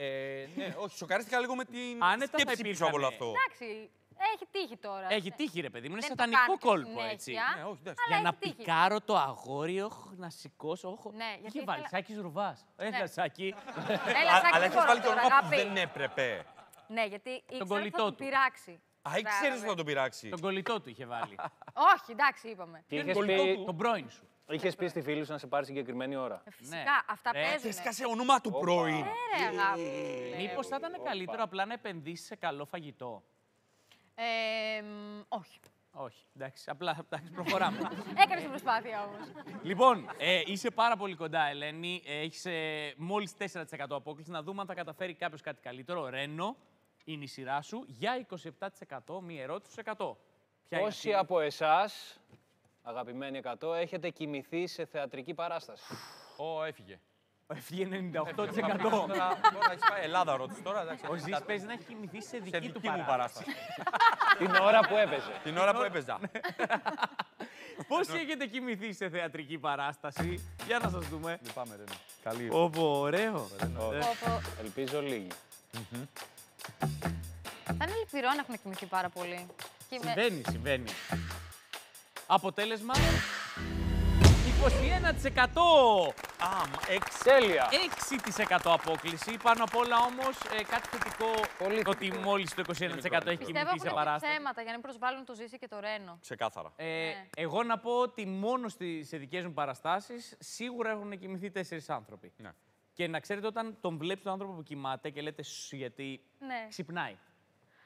Ε, ναι, όχι, σοκαρίστηκα λίγο με την Άνετα θα σκέψη πίσω από όλο αυτό. Εντάξει, έχει τύχει τώρα. Έχει τύχει, ρε παιδί μου. Είναι Δεν το σατανικό κάνεις και κόλπο, συνέχεια, έτσι. Ναι, όχι, εντάξει. αλλά Για να έχει τύχει. πικάρω το αγόρι, όχ, να σηκώσω. όχ. Ναι, γιατί Είχε βάλει, ήθελα- Σάκης Ρουβάς. Έλα, Ναι. Σάκη. Έλα, Α- Σάκη, Αλλά δεν έχεις μπορώ βάλει και τώρα, όνομα που αγάπη. δεν έπρεπε. Ναι, γιατί ήξερα ότι κολλητό θα τον του. πειράξει. Α, ήξερες ότι θα τον πειράξει. Τον κολλητό του είχε βάλει. *laughs* Όχι, εντάξει, είπαμε. Και είχες κολλητό πει, του; Τον πρώην σου. Είχες πει στη φίλη σου να σε πάρει συγκεκριμένη ώρα. Ε, Φυσικά, αυτά Ρε, Και παίζουν. έσκασε όνομα του πρώην. Ναι, ρε, αγάπη. μου, λέει. Μήπως θα ήταν καλύτερο απλά να επενδύσεις σε καλό φαγητό; Ε, μ, όχι. Όχι, εντάξει, απλά εντάξει, προχωράμε. *laughs* Έκανες την προσπάθεια όμως. λοιπόν, ε, είσαι πάρα πολύ κοντά, Ελένη. Ε, Έχεις ε, μόλις 4% απόκληση. Να δούμε αν θα καταφέρει κάποιος κάτι καλύτερο. Ρένο, είναι η σειρά σου για 27%. Μία ερώτηση στους 100. Ποια είναι Πόσοι αυτή; από εσάς, αγαπημένοι 100, έχετε κοιμηθεί σε θεατρική παράσταση. Ω, έφυγε. Έφυγε 98%. Τώρα τώρα έχεις πάει Ελλάδα ρώτησε τώρα. εντάξει. Ο Ζής παίζει να έχει κοιμηθεί σε δική, Σε του δική μου παράσταση. παράσταση. *laughs* Την ώρα που έπαιζε. Την ώρα που έπαιζα. Πόσοι έχετε κοιμηθεί σε θεατρική παράσταση; Για να σας δούμε. Λυπάμαι, ρε. Καλή. Όπο, ωραίο. Ε, Ελπίζω λίγοι. Θα είναι λυπηρό να έχουν κοιμηθεί πάρα πολύ. Και με- Συμβαίνει, συμβαίνει. Αποτέλεσμα. 21%! Α, μα, εξ. Τέλεια. 6% απόκληση. Πάνω απ' όλα όμως κάτι θετικό Πολύ ότι μόλις το 21% έχει Πιστεύω κοιμηθεί σε έχουν και παράσταση. θέματα για να μην προσβάλλουν το Ζήση και το Ρένο. Ξεκάθαρα. Ε, Ναι. εγώ να πω ότι μόνο στη, σε δικές μου παραστάσεις σίγουρα έχουν κοιμηθεί τέσσερις άνθρωποι. Ναι. Και να ξέρετε, όταν τον βλέπεις τον άνθρωπο που κοιμάται και λέτε «Σσ», γιατί Ναι. ξυπνάει.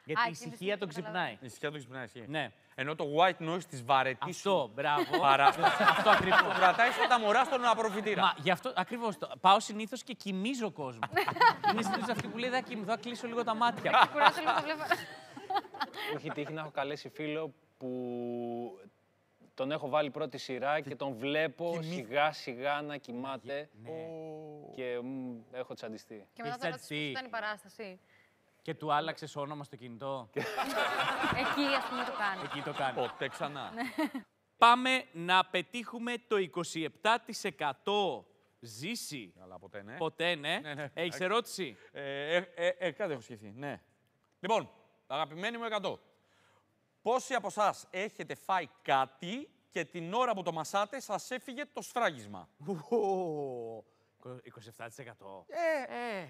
Γιατί Α, η εκείνη τη ησυχία τον στιγμή ξυπνάει. Η ησυχία του ξυπνάει, ισχύει. Ναι. Ενώ το white noise της βαρετής Αυτό, μπράβο. παράσταση. *laughs* Αυτό ακριβώς. Το κρατάει σαν τα μωρά στον απορροφητήρα. Μα γι' αυτό ακριβώς. Πάω συνήθως και κοιμίζω κόσμο. *laughs* Είναι συνήθως αυτή που λέει: Θα κοιμηθώ, θα κλείσω λίγο τα μάτια. Κουράζω λίγο το βλέπω. Μου *laughs* έχει τύχει να έχω καλέσει φίλο που τον έχω βάλει πρώτη σειρά και τον βλέπω σιγά σιγά να κοιμάται και μ, έχω τσαντιστεί. Και μετά Έχεις το ρώτησε τσαντιστεί. πώς ήταν η παράσταση. Και του άλλαξες όνομα στο κινητό; Εκεί, ας πούμε, το κάνει. Εκεί το κάνει. Ποτέ ξανά. Πάμε να πετύχουμε το 27% ζήσει. Αλλά ποτέ, ναι. Ποτέ, ναι. Ναι, ναι. Έχεις ερώτηση; Ε, ε, ε, ε, κάτι έχω σκεφτεί, ναι. Λοιπόν, αγαπημένοι μου 100. Πόσοι από εσάς έχετε φάει κάτι και την ώρα που το μασάτε σας έφυγε το σφράγισμα; Ου, 27%. Ε, Ε,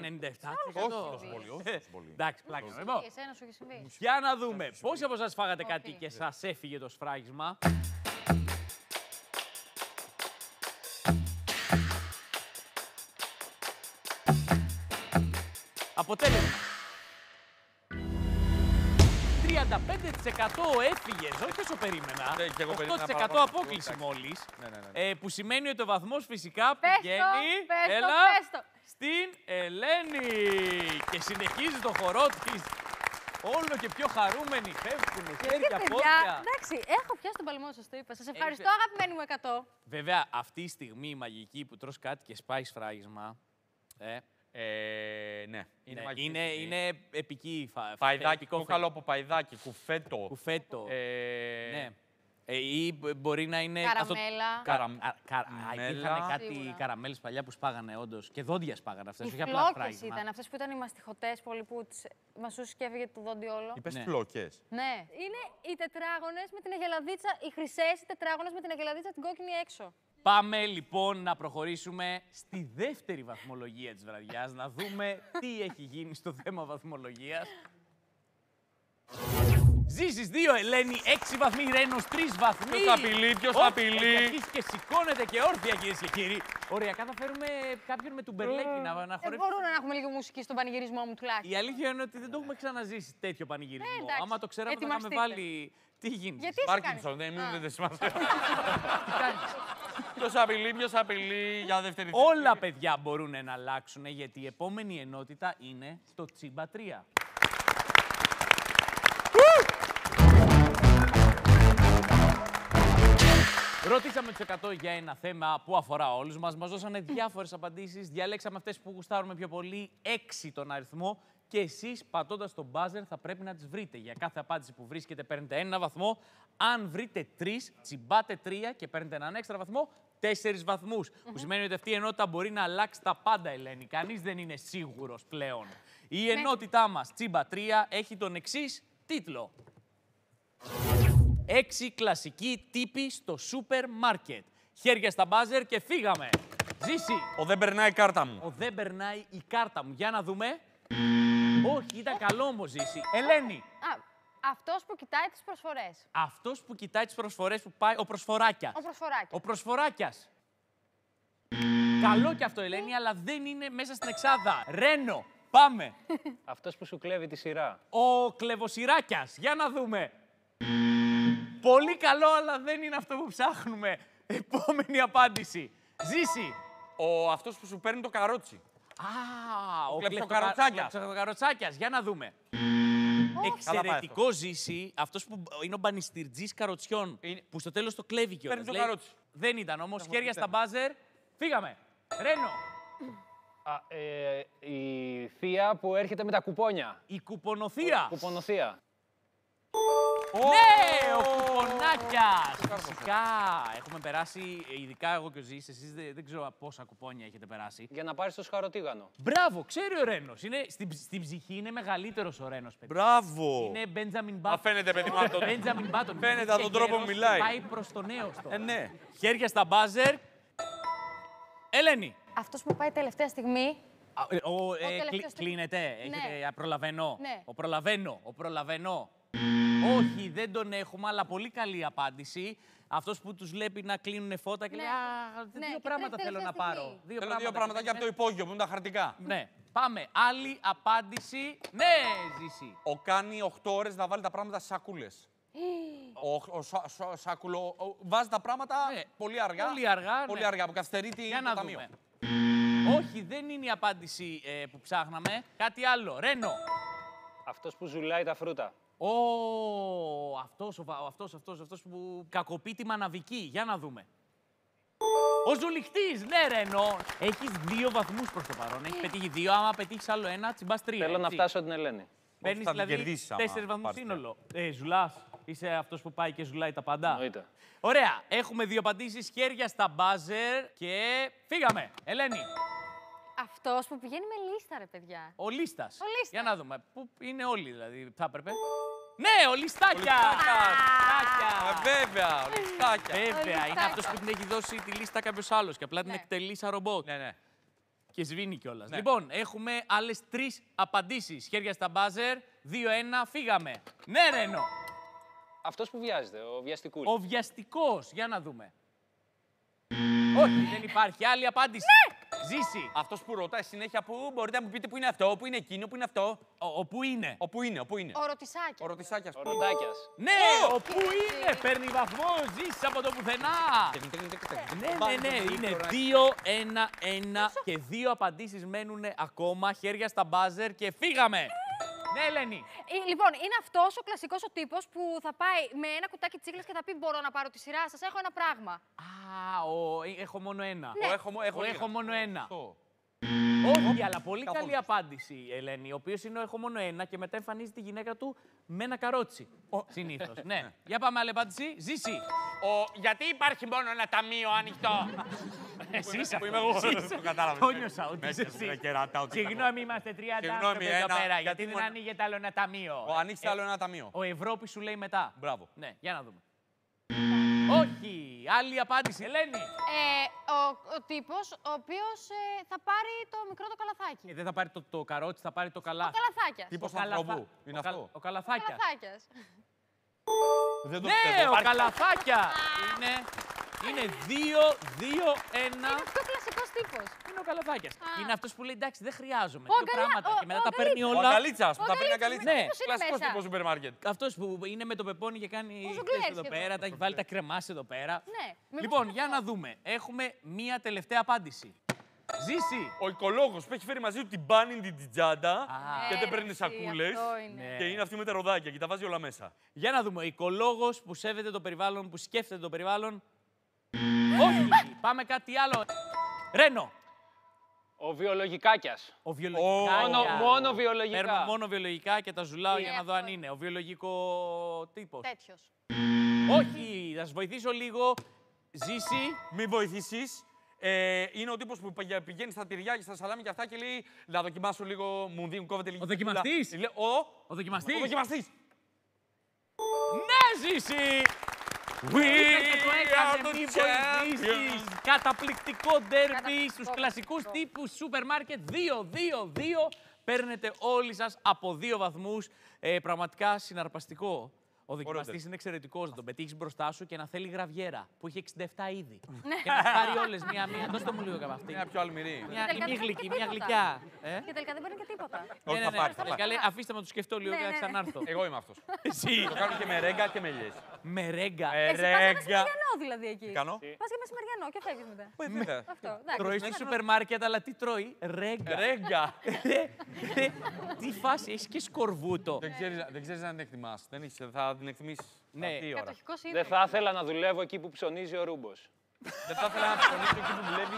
97%. όχι τόσο πολύ, όχι τόσο πολύ. Εντάξει, πλάκα. μου. Λοιπόν, Και εσένα σου έχει συμβεί. για να δούμε. Πόσοι από εσά φάγατε κάτι Όχι. και σας έφυγε το σφράγισμα; Αποτέλεσμα. 35% έφυγε, όχι όσο περίμενα. Ναι, και εγώ περίμενα 8% παραπάνω. απόκληση Εντάξει. μόλις. Ναι, ναι, ναι. Ε, που σημαίνει ότι ο βαθμός φυσικά Πες το, πηγαίνει. πες το, έλα, πες το. στην Ελένη. Και συνεχίζει το χορό της. Όλο και πιο χαρούμενοι φεύγουν, Και χέρια, παιδιά, πόδια. εντάξει, έχω πιάσει τον παλμό, σας το είπα. Σας ευχαριστώ, Έχετε- αγαπημένοι μου 100. Βέβαια, αυτή η στιγμή μαγική που τρως κάτι και σπάει σφράγισμα. Ε, Ε, ναι. είναι, μαγική είναι, στιγμή. είναι επική φα, Παϊδάκι, επικό κόκαλο από παϊδάκι, κουφέτο. κουφέτο. Ε, Ναι. Ε, ή μπο- μπορεί να είναι. Καραμέλα. Αυτό... Καρα... α, κα- α, Μέλα. Υπήρχαν κάτι Σίγουρα. καραμέλες παλιά που σπάγανε όντως. Και δόντια σπάγανε αυτές. Οι Όχι απλά φλόκες φράγισμα. ήταν, αυτές που ήταν οι μαστιχωτές πολύ που τις μασούσες και έβγαινε το δόντι όλο. Είπες Ναι. φλόκες. Ναι. Είναι οι τετράγωνες με την αγελαδίτσα, οι χρυσές οι τετράγωνες με την αγελαδίτσα την κόκκινη έξω. Πάμε λοιπόν να προχωρήσουμε στη δεύτερη βαθμολογία της βραδιάς, να δούμε τι έχει γίνει στο θέμα βαθμολογίας. Ζήσεις 2, Ελένη, 6 βαθμοί, Ρένος 3 βαθμοί. Ποιος απειλεί, ποιος Όχι, απειλεί. Έχει αρχίσει και σηκώνεται και όρθια, κυρίες και κύριοι. Οριακά θα φέρουμε κάποιον με τουμπερλέκι να, να Δεν χορέψει. μπορούμε να έχουμε λίγο μουσική στον πανηγυρισμό μου τουλάχιστον. Η αλήθεια είναι ότι δεν το έχουμε ξαναζήσει τέτοιο πανηγυρισμό. Ε, εντάξει. Άμα το ξέραμε θα είχαμε Ετοιμαστείτε. βάλει... Τι γίνει. Γιατί εσύ Πάρκινσον, κάνεις. δεν Α. μου δεν σημασία. *laughs* τι κάνεις; Ποιος απειλεί, ποιος απειλεί για δεύτερη Όλα παιδιά μπορούν να αλλάξουν γιατί η επόμενη ενότητα είναι το Τσίμπα 3. Ρωτήσαμε τους 100 για ένα θέμα που αφορά όλους μας. Μας δώσανε διάφορες απαντήσεις. Διαλέξαμε αυτές που γουστάρουμε πιο πολύ, 6 τον αριθμό. Και εσείς, πατώντας τον buzzer, θα πρέπει να τις βρείτε. Για κάθε απάντηση που βρίσκετε, παίρνετε ένα βαθμό. Αν βρείτε τρεις, τσιμπάτε τρία και παίρνετε έναν έξτρα βαθμό, τέσσερις βαθμούς. Που σημαίνει ότι αυτή η ενότητα μπορεί να αλλάξει τα πάντα, Ελένη. Κανείς δεν είναι σίγουρος πλέον. Η ενότητά μας, τσίμπα 3, έχει τον εξής τίτλο. Έξι κλασικοί τύποι στο σούπερ μάρκετ. Χέρια στα μπάζερ και φύγαμε. Ζήσει. Ο δεν περνάει η κάρτα μου. Ο δεν περνάει η κάρτα μου. Για να δούμε. Όχι, ήταν καλό όμως ζήσει. Ελένη, Α, αυτός που κοιτάει τις προσφορές. αυτός που κοιτάει τις προσφορές που πάει, ο προσφοράκιας. Ο προσφοράκης. Ο προσφοράκιας. Καλό κι αυτό, Ελένη, αλλά δεν είναι μέσα στην εξάδα. Ρένο, πάμε. *laughs* Αυτός που σου κλέβει τη σειρά. Ο κλεβοσυράκιας. Για να δούμε. Πολύ καλό, αλλά δεν είναι αυτό που ψάχνουμε. Επόμενη απάντηση. Ζήσει. Ο αυτός που σου παίρνει το καρότσι. Α, ο κλεψοκαροτσάκιας. κλεψοκαροτσάκιας. Για να δούμε. Εξαιρετικό ζήσει, αυτός που είναι ο μπανιστηρτζής καροτσιών. Είναι- Που στο τέλος το κλέβει κιόλας. Παίρνει το καρότσι. Δεν ήταν όμως. Χέρια στα μπάζερ. Φύγαμε. Ρένο. Α, ε, η θεία που έρχεται με τα κουπόνια. Η κουπονοθεία. Κουπονοθεία. Ναι, ο κουπονάκιας. Φυσικά. Έχουμε περάσει, ειδικά εγώ και ο Ζής, εσείς δεν, δεν ξέρω πόσα κουπόνια έχετε περάσει. Για να πάρεις το σχαροτίγανο. Μπράβο, ξέρει ο Ρένος. Στην, ψ- στην ψυχή είναι μεγαλύτερος ο Ρένος, παιδί. Μπράβο. Είναι Μπέντζαμιν Α, Μπάτον. φαίνεται, παιδί μου, από το- Μπέντζαμιν Μπάτον. Φαίνεται Και από τον τρόπο που γέρος μιλάει. Πάει προς το νέο στο. Ε, ναι. Χέρια στα μπάζερ. Ελένη. Αυτός που πάει τελευταία στιγμή. Α, ε, Ο, ε, τελευταίος κλει- τελ- κλείνεται. Έχετε, α, προλαβαίνω. Ναι. Ο προλαβαίνω. Ο προλαβαίνω. Όχι, δεν τον έχουμε, αλλά πολύ καλή απάντηση. Αυτός που τους βλέπει να κλείνουν φώτα και Ναι. λέει Α, Ναι, δύο και πράγματα τρέχει θέλω να τελευταία πάρω. στιγμή. Θέλω δύο πράγματα και από το υπόγειο που είναι τα χαρτικά. Ναι. Πάμε. Άλλη απάντηση. Ναι, ζήσει. Ο κάνει 8 ώρες να βάλει τα πράγματα σε σακούλες. *gasps* Ο, ο, σα- σα- σάκουλο ο- βάζει τα πράγματα Ναι. πολύ αργά. Πολύ αργά, Πολύ ναι. αργά, που καθυστερεί τη, Για το να ταμείο. δούμε. Όχι, δεν είναι η απάντηση ε, που ψάχναμε. Κάτι άλλο. Ρένο. Αυτός που ζουλάει τα φρούτα. Ω, αυτός, ο, βα- αυτός, αυτός, αυτός που κακοποιεί τη μαναβική. Για να δούμε. Ο Ζουλιχτής, ναι Ρένο. Έχεις δύο βαθμούς προς το παρόν. Έχεις πετύχει δύο. Άμα πετύχεις άλλο ένα, τσιμπάς τρία. Θέλω να έτσι. φτάσω την Ελένη. Παίρνεις θα την δηλαδή κερδίσεις άμα τέσσερις βαθμούς πάρεις σύνολο. Ε, ζουλάς. Είσαι αυτός που πάει και ζουλάει τα πάντα. Εννοείται. Ωραία. Έχουμε δύο απαντήσεις. Χέρια στα μπάζερ και φύγαμε. Ελένη. Αυτός που πηγαίνει με λίστα, ρε παιδιά. Ο Λίστας. Ο Λίστας. Για να δούμε. Πού είναι όλοι δηλαδή. Θα έπρεπε. Ναι, ο Λιστάκια! Ε, βέβαια, ο λιστάκια. Βέβαια, είναι Λιστάκια. αυτό που την έχει δώσει τη λίστα κάποιος άλλος και απλά την Ναι. εκτελεί σαν ρομπότ. Ναι, ναι. Και σβήνει κιόλας. Ναι. Λοιπόν, έχουμε άλλες τρεις απαντήσεις. Χέρια στα μπάζερ. 2-1, φύγαμε. Ναι, Ρένο. Αυτός που βιάζεται, ο βιαστικούλης. Ο βιαστικός. Για να δούμε. Όχι, δεν υπάρχει άλλη απάντηση. Ζήσει. Αυτός που ρωτάει συνέχεια πού μπορείτε να μου πείτε πού είναι αυτό, πού είναι εκείνο, πού είναι αυτό; Ο, ο που είναι. Όπου είναι, όπου είναι. Ο ρωτησάκια. Ο ρωτησάκια. Ο Ρωτάκιας. Ναι, ο που είναι. Παίρνει βαθμό. Ζήσει από το πουθενά. Ναι, ναι, ναι. Είναι 2-1-1 και δύο απαντήσεις μένουν ακόμα. Χέρια στα μπάζερ και φύγαμε. Ναι, Ελένη. Ε, Λοιπόν, είναι αυτός ο κλασικός ο τύπος που θα πάει με ένα κουτάκι τσίκλε και θα πει: Μπορώ να πάρω τη σειρά σας. Έχω ένα πράγμα. Α, ο, έχω μόνο ένα. Ναι. Ο έχω, μο- έχω, Ο λίγα. έχω μόνο ένα. Αυτό. Όχι, αλλά πολύ καθόλου. καλή απάντηση, Ελένη. Ο οποίος είναι ο έχω μόνο ένα και μετά εμφανίζει τη γυναίκα του με ένα καρότσι. Συνήθως. *laughs* ναι. Για πάμε άλλη απάντηση. Ζήσει. Ο, γιατί υπάρχει μόνο ένα ταμείο ανοιχτό; Εσύ είσαι Που είμαι εγώ. Το κατάλαβες. Το νιώσα ότι Με είσαι έπιασε εσύ. τα κερατά, ότι Συγγνώμη, είμαστε 30 Συγγνώμη, άνθρωποι εδώ ένα- πέρα. γιατί Γιατί δεν μόνο- ανοίγεται άλλο ένα ταμείο. Ο ανοίξτε άλλο ένα ταμείο. Ο Ευρώπη σου λέει μετά. Μπράβο. Ναι, για να δούμε. Όχι. Άλλη απάντηση. Ελένη. Ε, ο ο τύπος ο οποίος θα πάρει το μικρό το καλαθάκι. Ε, δεν θα πάρει το, το καρότσι, θα πάρει το Ο καλάθι. καλαθάκιας. Τύπος Ο καλαθα- ανθρώπου. Είναι ο καλ- αυτό; Ο καλαθάκιας. Καλαθάκιας. Δεν το Ναι, πιστεύω. ο Υπάρχει- καλαθάκια. Είναι, είναι 2-2-1. Είναι ο πιο κλασικό τύπος. Είναι ο καλαθάκιας. Α. Είναι αυτός που λέει εντάξει, δεν χρειάζομαι. Ο Δύο Αγκαλιά- πράγματα. ο- Και μετά ο τα παίρνει Αγκαλίτσας. Ο όλα. Αγκαλίτσας που Ο τα παίρνει Αγκαλίτσας, αγκαλίτσα. ναι. ποιος είναι Κλασικός μέσα; τύπος σούπερ μάρκετ. Αυτός που είναι με το πεπόνι και κάνει. Ο ξέρεις, ζουγκλέρ εδώ σχεδόν. πέρα, τα έχει βάλει τα κρεμάς εδώ πέρα. Ναι, με Λοιπόν, βρίσκει για αυτό. να δούμε. Έχουμε μία τελευταία απάντηση. Ζήσει. Ο οικολόγος που έχει φέρει μαζί του την μπάνιν την τσάντα και Ε, δεν ρε, παίρνει εσύ, σακούλες. αυτό είναι. Ναι. Και είναι αυτή με τα ροδάκια και τα βάζει όλα μέσα. Για να δούμε. Ο οικολόγος που σέβεται το περιβάλλον, που σκέφτεται το περιβάλλον. *laughs* Όχι. Πάμε κάτι άλλο. Ρένο. Ο βιολογικάκιας. Ο βιολογικά. Μόνο- για- μόνο βιολογικά. Παίρνω μόνο βιολογικά και τα ζουλάω Είναι για να δω αυτό. αν είναι. Ο βιολογικό τύπος. Τέτοιος. Όχι, θα σας βοηθήσω λίγο. Ζήσει. Μην βοηθήσεις. Ε, είναι ο τύπος που πηγα- πηγαίνει στα τυριά και στα σαλάμι και αυτά και λέει Να δοκιμάσω λίγο, μου δίνει, κόβεται λίγο. Ο δοκιμαστής; Λέ- Ο, Ο δοκιμαστής; ο δοκιμαστής. Ναι, Ζήση! We Και το are έκανε, the μη champions. βοηθήσεις. Καταπληκτικό ντέρμπι Καταπληκτικό. στους κλασικούς τύπους σούπερ μάρκετ. 2-2-2. Παίρνετε όλοι σας από δύο βαθμούς. Ε, πραγματικά συναρπαστικό. Ο δοκιμαστής τεστ. είναι εξαιρετικός. Να τον πετύχεις μπροστά σου και να θέλει γραβιέρα που έχει 67 είδη. και να τις πάρει όλες μία-μία. *laughs* Δώστε μου λίγο από αυτή. Μια πιο αλμυρή. Μια, Τελικά μια δεν γλυκή, παίρνει μια τίποτα. γλυκιά. Ε; Και τελικά δεν παίρνει και τίποτα. Όχι, Ναι, θα ναι, πάρει, ναι. θα πάρει. Καλέ, αφήστε με το σκεφτώ λίγο Ναι, και θα ναι, ναι. ξανάρθω. Εγώ είμαι αυτός. Εσύ. Το κάνω και με ρέγγα και με λιές. Με ρέγγα. Ε, Εσύ πας για ρέγγα. μεσημεριανό δηλαδή εκεί. Κάνω; Πας για μεσημεριανό και φεύγεις μετά. Ε, βέβαια. Αυτό, εντάξει. Τρώεις στο σούπερ μάρκετ, αλλά τι τρώει, ρέγγα. Ρέγγα. Ε, Τι φάση, έχεις και σκορβούτο. Δεν ξέρεις, δεν ξέρεις να την εκτιμάς. Δεν έχεις, θα την εκτιμήσεις. Ναι. Αυτή η ώρα. Κατοχικός Δεν είναι. θα ήθελα να δουλεύω εκεί που ψωνίζει ο Ρούμπος. Δεν θα ήθελα να ψωνίσω εκεί που δουλεύει.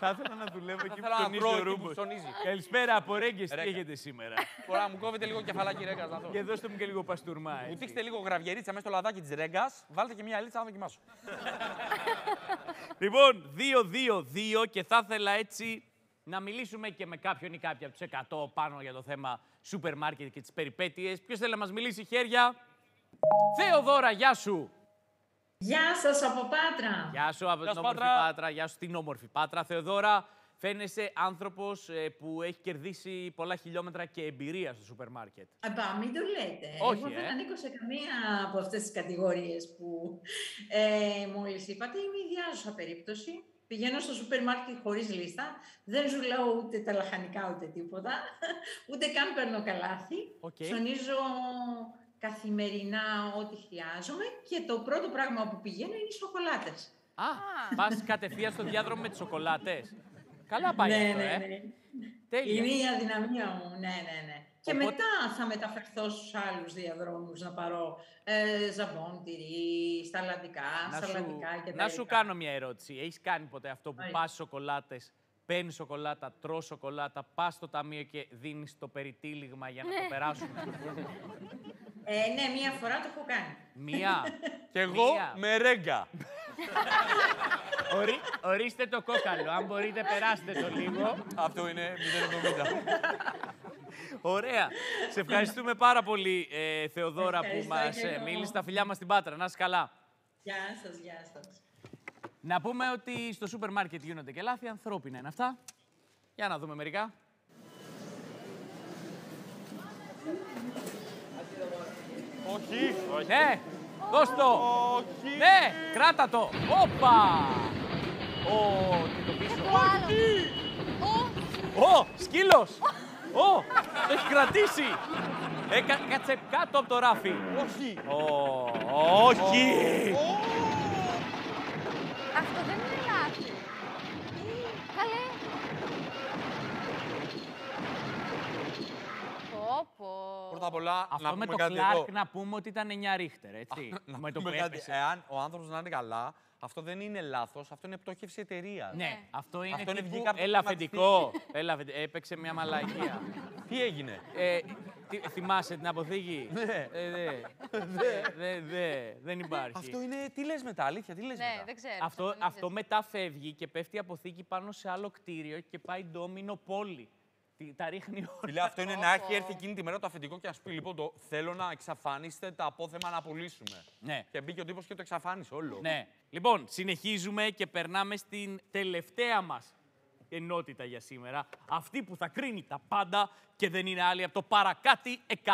Θα ήθελα να δουλεύω Θα εκεί ήθελα να ψωνίζει τρώω ο εκεί που Ρούμπος. ψωνίζει. Καλησπέρα από Ρέγγες, τι Ρέγγα. έχετε σήμερα. Τώρα μου κόβετε λίγο κεφαλάκι ρέγγας να δω. Και δώστε μου και λίγο παστούρμα. Μου έτσι. τύχετε λίγο γραβιερίτσα μέσα στο λαδάκι της ρέγγας. Βάλτε και μια αλίτσα να δοκιμάσω. Λοιπόν, 2-2-2 και θα ήθελα έτσι να μιλήσουμε και με κάποιον ή κάποια από τους 100 πάνω για το θέμα σούπερ μάρκετ και τις περιπέτειες. Ποιος θέλει να μας μιλήσει, χέρια; Θεοδώρα, γεια σου. Γεια σας από Πάτρα. Γεια σου από Γεια την σου, όμορφη Πάτρα. Πάτρα. Γεια σου την όμορφη Πάτρα. Θεοδώρα, φαίνεσαι άνθρωπος ε, που έχει κερδίσει πολλά χιλιόμετρα και εμπειρία στο σούπερ μάρκετ. Απα, μην το λέτε. Όχι, Εγώ δεν ε. ανήκω σε καμία από αυτές τις κατηγορίες που ε, μόλις είπατε. Είμαι ιδιάζουσα περίπτωση. Πηγαίνω στο σούπερ μάρκετ χωρίς λίστα. Δεν ζουλάω ούτε τα λαχανικά ούτε τίποτα. *laughs* ούτε καν παίρνω καλάθι. Οκ. Ψωνίζω καθημερινά ό,τι χρειάζομαι και το πρώτο πράγμα που πηγαίνω είναι οι σοκολάτες. Α, πας κατευθείαν στο διάδρομο με τις σοκολάτες. Καλά πάει ναι, αυτό, ναι, ε. ναι. Τέλεια. Είναι η αδυναμία μου, ναι, ναι, ναι. Και Οπότε- μετά θα μεταφερθώ στους άλλους διαδρόμους να πάρω ε, ζαμπόν, τυρί, σταλαντικά, Να σου, σαλατικά και να σου κάνω μια ερώτηση. Έχεις κάνει ποτέ αυτό που Ορίστε. πας σοκολάτες, παίρνεις σοκολάτα, τρως σοκολάτα, πας στο ταμείο και δίνεις το περιτύλιγμα για να το περάσουμε; Ε, ναι, μία φορά το έχω κάνει. Μία. *laughs* Και εγώ Μία. με ρέγγα. *laughs* *laughs* Ορί- ορίστε το κόκαλο. Αν μπορείτε, περάστε το λίγο. Αυτό είναι 0,70. Ωραία. Σε ευχαριστούμε πάρα πολύ, ε, Θεοδώρα, που Ευχαριστώ μας και ε, εγώ. μίλησε τα φιλιά μας στην Πάτρα. Να είσαι καλά. Γεια σας, γεια σας. Να πούμε ότι στο σούπερ μάρκετ γίνονται και λάθη, ανθρώπινα είναι αυτά. Για να δούμε μερικά. Όχι. Ναι, δώσ' το. Όχι. Ναι, κράτα το. Όπα. Ω, και το πίσω. Το άλλο. Ω, σκύλος. Ω, το έχεις κρατήσει. Έκα, κάτσε κάτω από το ράφι. Όχι. Ω, όχι. Αυτό δεν είναι λάθη. Καλέ. Πω, όλα, Αυτό να με πούμε το κάτι Κλάρκ εδώ. να πούμε ότι ήταν 9 ρίχτερ, έτσι. Να με το που πούμε κάτι. έπεσε. Εάν ο άνθρωπος να είναι καλά, αυτό δεν είναι λάθος, αυτό είναι πτώχευση εταιρείας. Ναι, αυτό είναι Αυτό είναι τύπου, βγήκα από το Έλα χρηματιστήριο. αφεντικό. Έλα, αφεντικό. έπαιξε μια *laughs* μαλακία. Τι έγινε; ε, τι- θυμάσαι την αποθήκη; Ναι. Ε, δε. Δε, *laughs* δε, δε. Δεν υπάρχει. Αυτό είναι. Τι λες μετά, αλήθεια, τι λες Ναι, μετά; δεν ξέρω. Αυτό, συμφωνήσεις. αυτό μετά φεύγει και πέφτει η αποθήκη πάνω σε άλλο κτίριο και πάει ντόμινο πόλη. Τι- Τα ρίχνει όλα. Φίλε, αυτό είναι να έχει έρθει εκείνη τη μέρα το αφεντικό και να σου πει: Λοιπόν, το, θέλω να εξαφανίσετε τα απόθεμα να πουλήσουμε. Ναι. Και μπήκε ο τύπος και το εξαφάνισε όλο. Ναι. Λοιπόν, συνεχίζουμε και περνάμε στην τελευταία μας ενότητα για σήμερα. Αυτή που θα κρίνει τα πάντα και δεν είναι άλλη από το παρακάτι 100.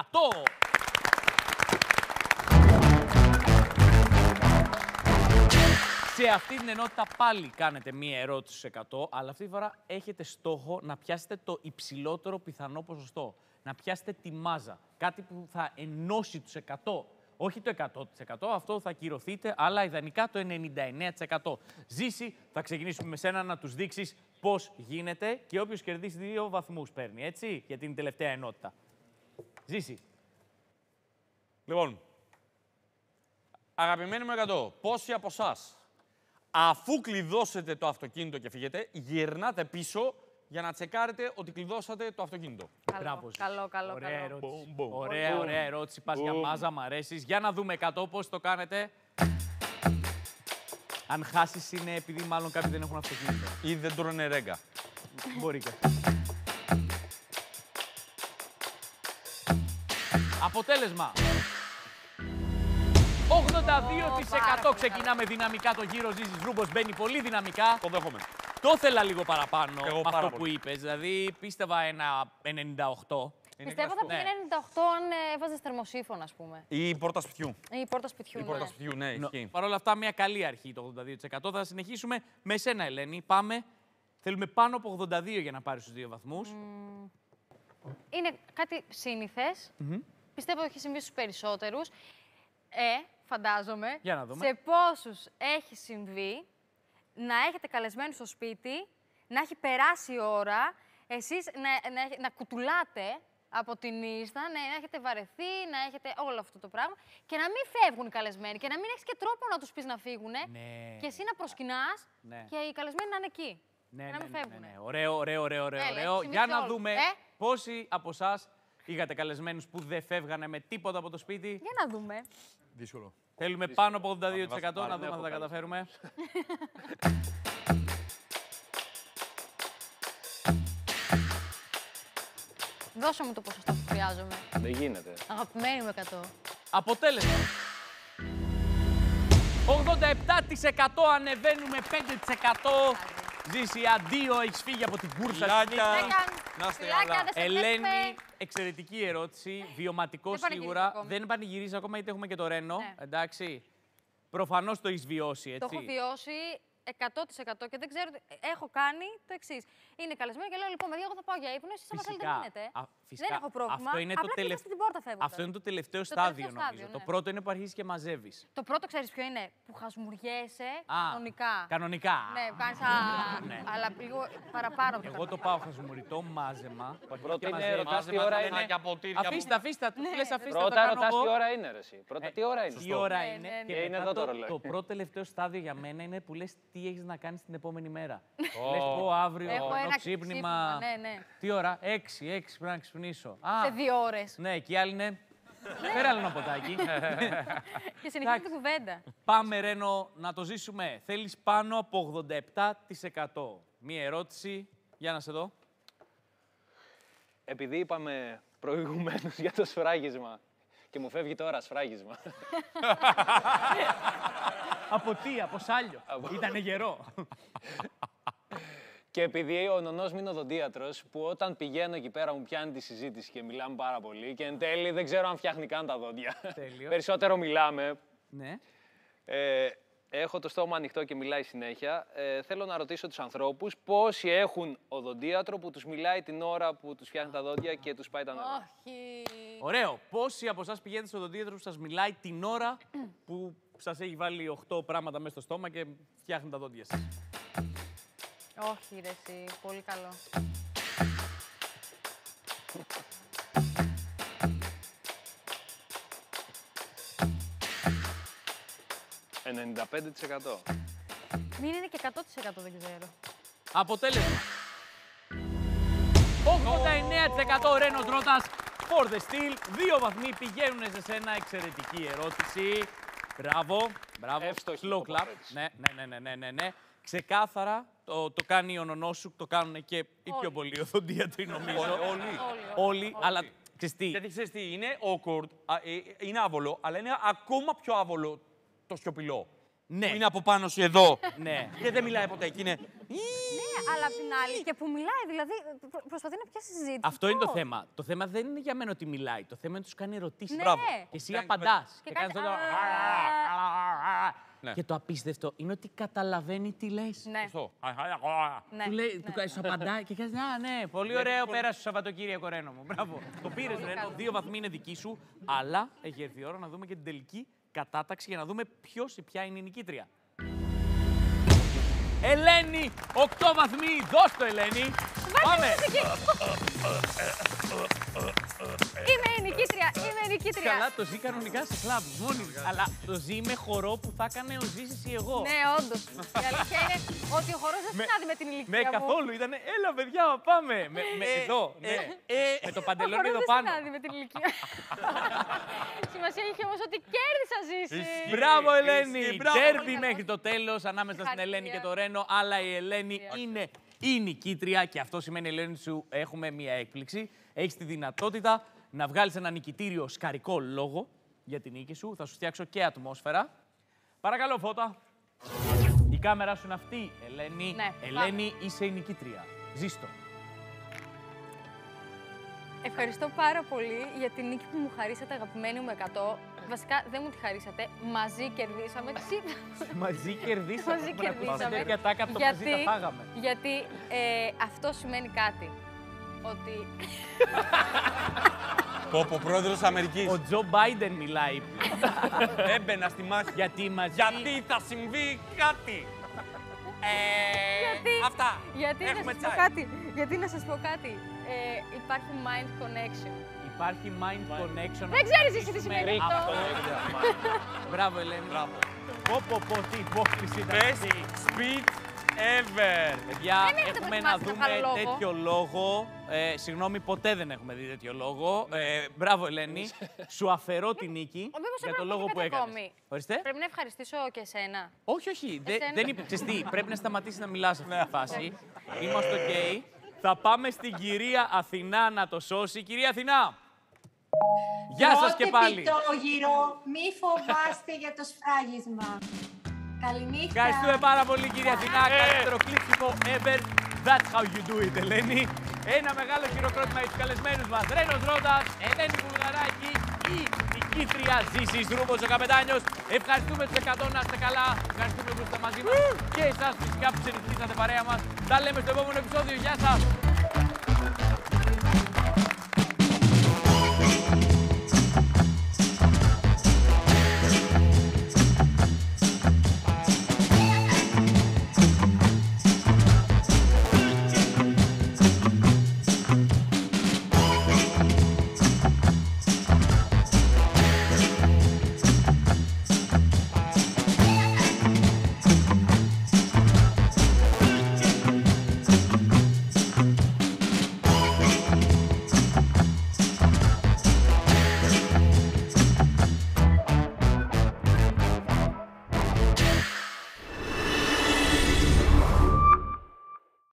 Σε αυτή την ενότητα πάλι κάνετε μία ερώτηση στους 100, αλλά αυτή τη φορά έχετε στόχο να πιάσετε το υψηλότερο πιθανό ποσοστό. Να πιάσετε τη μάζα. Κάτι που θα ενώσει τους 100. Όχι το 100%, αυτό θα κυρωθείτε, αλλά ιδανικά το 99%. Ζήση, θα ξεκινήσουμε με σένα να τους δείξεις πώς γίνεται και όποιος κερδίσει δύο βαθμούς παίρνει, έτσι, για την τελευταία ενότητα. Ζήση. Λοιπόν, αγαπημένοι μου 100, πόσοι από εσάς, αφού κλειδώσετε το αυτοκίνητο και φύγετε, γυρνάτε πίσω για να τσεκάρετε ότι κλειδώσατε το αυτοκίνητο. Καλό, Μπράβο, Ζήση. καλό, καλό, Ωραία καλό. ερώτηση. Μπουμ, μπουμ. Ωραία, ωραία ερώτηση. Πας για μάζα, μ' αρέσεις. Για να δούμε 100 πώς το κάνετε. Αν χάσεις είναι επειδή μάλλον κάποιοι δεν έχουν αυτοκίνητο. Ή δεν τρώνε ρέγγα. Μπορεί και αυτό. Αποτέλεσμα. 82% ξεκινάμε δυναμικά το γύρο. Ζήσης Ρούμπος μπαίνει πολύ δυναμικά. Το δέχομαι. Το ήθελα λίγο παραπάνω Εγώ με πάρα αυτό που πολύ. είπες. Δηλαδή πίστευα ένα 98. Πιστεύω θα κλασικό. πήγαινε 98 αν ε, έβαζες θερμοσύφωνα, ας πούμε. Ή η πόρτα σπιτιού. Ή η πόρτα σπιτιού. Η πόρτα ναι. σπιτιού, ναι, ισχύει. Παρ' όλα αυτά, μια καλή αρχή το 82%. Θα συνεχίσουμε με σένα, Ελένη. Πάμε. Θέλουμε πάνω από 82 για να πάρεις τους δύο βαθμούς. Είναι κάτι σύνηθες. Πιστεύω ότι έχει συμβεί στους περισσότερους. Ε, φαντάζομαι. Για να δούμε. Σε πόσους έχει συμβεί να έχετε καλεσμένους στο σπίτι, να έχει περάσει η ώρα, εσείς να, να, έχ- να κουτουλάτε από την ίστα, να, να έχετε βαρεθεί, να έχετε όλο αυτό το πράγμα και να μην φεύγουν οι καλεσμένοι και να μην έχεις και τρόπο να τους πεις να φύγουν Ναι. και εσύ να προσκυνάς Ναι. και οι καλεσμένοι να είναι εκεί. Ναι, και ναι, να μην ναι, ναι, φεύγουν. ναι. Ωραίο, ωραίο, ωραίο, ωραίο. Έλα, ωραίο. έχει Για συμβεί να όλο. δούμε Ε; πόσοι από εσάς είχατε καλεσμένους που δεν φεύγανε με τίποτα από το σπίτι. Για να δούμε. Δύσκολο. Θέλουμε πάνω από 82%. βάζω Να πάλι, δούμε αν έχω θα τα κάνει. καταφέρουμε. Δώσε μου το ποσοστό που χρειάζομαι. Δεν γίνεται. Αγαπημένη μου 100. Αποτέλεσμα. 87% ανεβαίνουμε 5%. Ζήσει, αντίο, έχεις φύγει από την κούρσα. Φιλάκια. της Δεν νίκης. κάνει. Να είστε Φιλάκια, καλά. δεν σε Ελένη, βλέπουμε. εξαιρετική ερώτηση. Βιωματικό Δεν πανηγυρίζεις σίγουρα. ακόμη. Δεν πανηγυρίζεις ακόμα γιατί έχουμε και το Ρένο. Ναι. Εντάξει. Προφανώς το έχεις βιώσει, Το έτσι. έχω βιώσει 100% και δεν ξέρω. τι- Έχω κάνει το εξής. Είναι καλεσμένο και λέω: Λοιπόν, παιδιά, εγώ θα πάω για ύπνο. Εσείς, άμα θέλετε, Φυσικά. μείνετε. Α, φυσικά. Δεν έχω πρόβλημα. Αυτό είναι το Απλά τελευ- κλείστε την πόρτα φεύγοντας. Αυτό είναι το τελευταίο Το στάδιο, τελευταίο νομίζω. στάδιο, Το ναι. πρώτο είναι που αρχίζεις και μαζεύεις. Το πρώτο ξέρεις ποιο είναι. Που χασμουριέσαι κανονικά. Κανονικά. Ναι, κάνει. Ναι. Αλλά λίγο παραπάνω. από το Εγώ το κανονικά. πάω χασμουριτό μάζεμα. πρώτο Και είναι μαζεύεις. ρωτάς τι Μάζεμα ώρα τα είναι. πενάκια, ποτήρια, Αφήστε, αφήστε. Του λες αφήστε. Πρώτα το κάνω ρωτάς εγώ. τι ώρα είναι, ρε, εσύ. Πρώτα τι ώρα είναι; Τι ώρα Ναι, είναι. ναι, ναι. Και Και είναι μετά εδώ το το, ρολόι. το πρώτο τελευταίο στάδιο για μένα είναι που λες τι έχεις να κάνεις την επόμενη μέρα. Λες πω αύριο Έχω ενώ ένα ξύπνημα. Ναι, ναι. Τι ώρα, έξι, έξι πρέπει να ξυπνήσω. Α, Σε δύο ώρες. ναι, και οι άλλοι είναι. Φέρε άλλο ένα ποτάκι. *laughs* Και συνεχίζει την κουβέντα. Πάμε, Ρένο, να το ζήσουμε. Θέλεις πάνω από 87%. Μία ερώτηση. Για να σε δω. Επειδή είπαμε προηγουμένως *laughs* για το σφράγισμα και μου φεύγει τώρα σφράγισμα. από τι, από σάλιο. Ήτανε γερό. Και επειδή ο νονός μου είναι οδοντίατρος, που όταν πηγαίνω εκεί πέρα μου πιάνει τη συζήτηση και μιλάμε πάρα πολύ και εν τέλει δεν ξέρω αν φτιάχνει καν τα δόντια. Τέλειο. Περισσότερο μιλάμε. ναι. Ε, έχω το στόμα ανοιχτό και μιλάει συνέχεια. Ε, θέλω να ρωτήσω τους ανθρώπους πόσοι έχουν οδοντίατρο που τους μιλάει την ώρα που τους φτιάχνει τα δόντια και τους πάει τα νερά. Όχι. Ωραίο. Πόσοι από εσάς πηγαίνετε στον οδοντίατρο που σας μιλάει την ώρα που σας έχει βάλει 8 πράγματα μέσα στο στόμα και φτιάχνει τα δόντια σας; Όχι, ρε, εσύ. Πολύ καλό. 95%. Μην είναι και 100% δεν ξέρω. Αποτέλεσμα. 89% Ρένος Τρότας for the steal. Δύο βαθμοί πηγαίνουν σε σένα. Εξαιρετική ερώτηση. Μπράβο. Μπράβο. Εύστοχη Slow clap. τοποθέτηση. Ναι, ναι, ναι, ναι, ναι, ναι. Ξεκάθαρα το, το κάνει ο Νονόσου, το κάνουν και οι πιο Όλοι. πολλοί οδοντίατροι νομίζω. Όλοι. Όλοι. Όλοι, αλλά ξέρεις τι, Γιατί ξέρεις τι, είναι awkward, α, ε, είναι άβολο, αλλά είναι ακόμα πιο άβολο το σιωπηλό. Ναι. Που είναι από πάνω σου εδώ. Ναι. Και δεν μιλάει ποτέ. Και είναι. Ναι, αλλά απ' την άλλη και που μιλάει, δηλαδή προ- προσπαθεί να πιάσει συζήτηση. Αυτό είναι το Πώς; θέμα. Το θέμα δεν είναι για μένα ότι μιλάει. Το θέμα είναι ότι τους κάνει ερωτήσεις. Ναι. Μπράβο. Και εσύ Κάνει- απαντάς. Και Και, κάνεις κάνει- αυτό το- Ναι. Και το απίστευτο είναι ότι καταλαβαίνει τι λες. Ναι. Σωστό. ναι, Του λέει, ναι. του κάνει, σου απαντάει και κάνει, Α, ναι, πολύ ωραίο πέρασε το Σαββατοκύριακο, Ρένο μου. Μπράβο. το πήρες, Ρένο. Δύο βαθμοί είναι δική σου. Αλλά έχει έρθει η ώρα να δούμε και την τελική κατάταξη για να δούμε ποιος ή ποια είναι η νικήτρια. Ελένη, 8 βαθμοί. Δώσ' το, Ελένη. Πάμε. Είμαι η νικήτρια, είμαι η νικήτρια. Καλά, το ζει κανονικά σε κλαμπ, μόνη της. Αλλά το ζει με χορό που θα έκανε ο Ζήσης ή εγώ. Ναι, όντως. Η αλήθεια είναι ότι ο χορός δεν Με- συνάδει με την ηλικία Με μου. καθόλου ήταν, έλα παιδιά, πάμε. Με, με, εδώ, ναι. με το Ο παντελόνι χορός εδώ δεν πάνω. συνάδει με την ηλικία. *laughs* Σημασία έχει όμως ότι κέρδισα ζήσει. Μπράβο, Ισχύει, Ελένη! μπράβο. Τέρμπι μέχρι το τέλος ανάμεσα στην Συγχαρητήρια. Ελένη και το Ρένο. Αλλά η Ελένη είναι η νικήτρια και αυτό σημαίνει, Ελένη, σου έχουμε μία έκπληξη. Έχεις τη δυνατότητα να βγάλεις ένα νικητήριο σκαρικό λόγο για την νίκη σου. Θα σου φτιάξω και ατμόσφαιρα. Παρακαλώ, φώτα. Η κάμερα σου είναι αυτή, Ελένη. Ναι, Ελένη, είσαι η νικήτρια. Ζήστο. Ευχαριστώ πάρα πολύ για την νίκη που μου χαρίσατε, αγαπημένη μου 100. Βασικά δεν μου τη χαρίσατε. Μαζί κερδίσαμε. Ξύ- Μαζί κερδίσαμε. Μαζί Έχουμε να πούμε κερδίσαμε. τέτοια τάκα από το μαζί τα φάγαμε. γιατί ε, αυτό σημαίνει κάτι. Ότι Πω, πω, πρόεδρος Αμερικής. Ο Τζο Μπάιντεν μιλάει. Έμπαινα στη μάχη. Γιατί μαζί. Γιατί θα συμβεί κάτι. Ε, Γιατί, Αυτά. γιατί, να Έχουμε σας πω τσάι. κάτι, γιατί να σας πω κάτι. Ε, υπάρχει mind connection. Υπάρχει mind connection. Δεν ξέρεις εσύ τι σημαίνει Αυτό αυτό. είναι. Μπράβο, Ελένη. Μπράβο. Πω, πω, πω, τι υπόκληση ήταν Best αυτή. speech ever. Παιδιά, Δεν έχετε έχουμε να προετοιμάσει δούμε άλλο λόγο. τέτοιο λόγο. Ε, συγγνώμη, ποτέ δεν έχουμε δει τέτοιο λόγο. Ε, μπράβο, Ελένη. *laughs* Σου αφαιρώ τη νίκη Ο, μήπως για έπρεπε το να πω λόγο και που κάτι έκανες. ακόμη. Ορίστε. Πρέπει να ευχαριστήσω και εσένα. Όχι, όχι. Δε- Εσένα. δεν είπε. Ξέρεις τι, πρέπει να σταματήσεις να μιλάς σε αυτή τη φάση. Είμαστε οκ. Θα πάμε στην κυρία Αθηνά να το σώσει. Κυρία Αθηνά. Γεια σας και πάλι. Πιτόγυρο, μη φοβάστε για το σφράγισμα. Καληνύχτα. Ευχαριστούμε πάρα πολύ, κυρία Αθηνά. Καλύτερο κλείσιμο ever. That's how you do it, Ελένη. Ένα μεγάλο χειροκρότημα για τους καλεσμένους μας. Ρένος Ρόντας, Ελένη Βουλγαράκη, η νικήτρια Ζήσης Ρούμπος ο Καπετάνιος. Ευχαριστούμε τους 100 να είστε καλά. Ευχαριστούμε που είστε μαζί μας. Και εσάς φυσικά που ξενυχτήσατε παρέα μας. Τα λέμε στο επόμενο επεισόδιο. Γεια σας.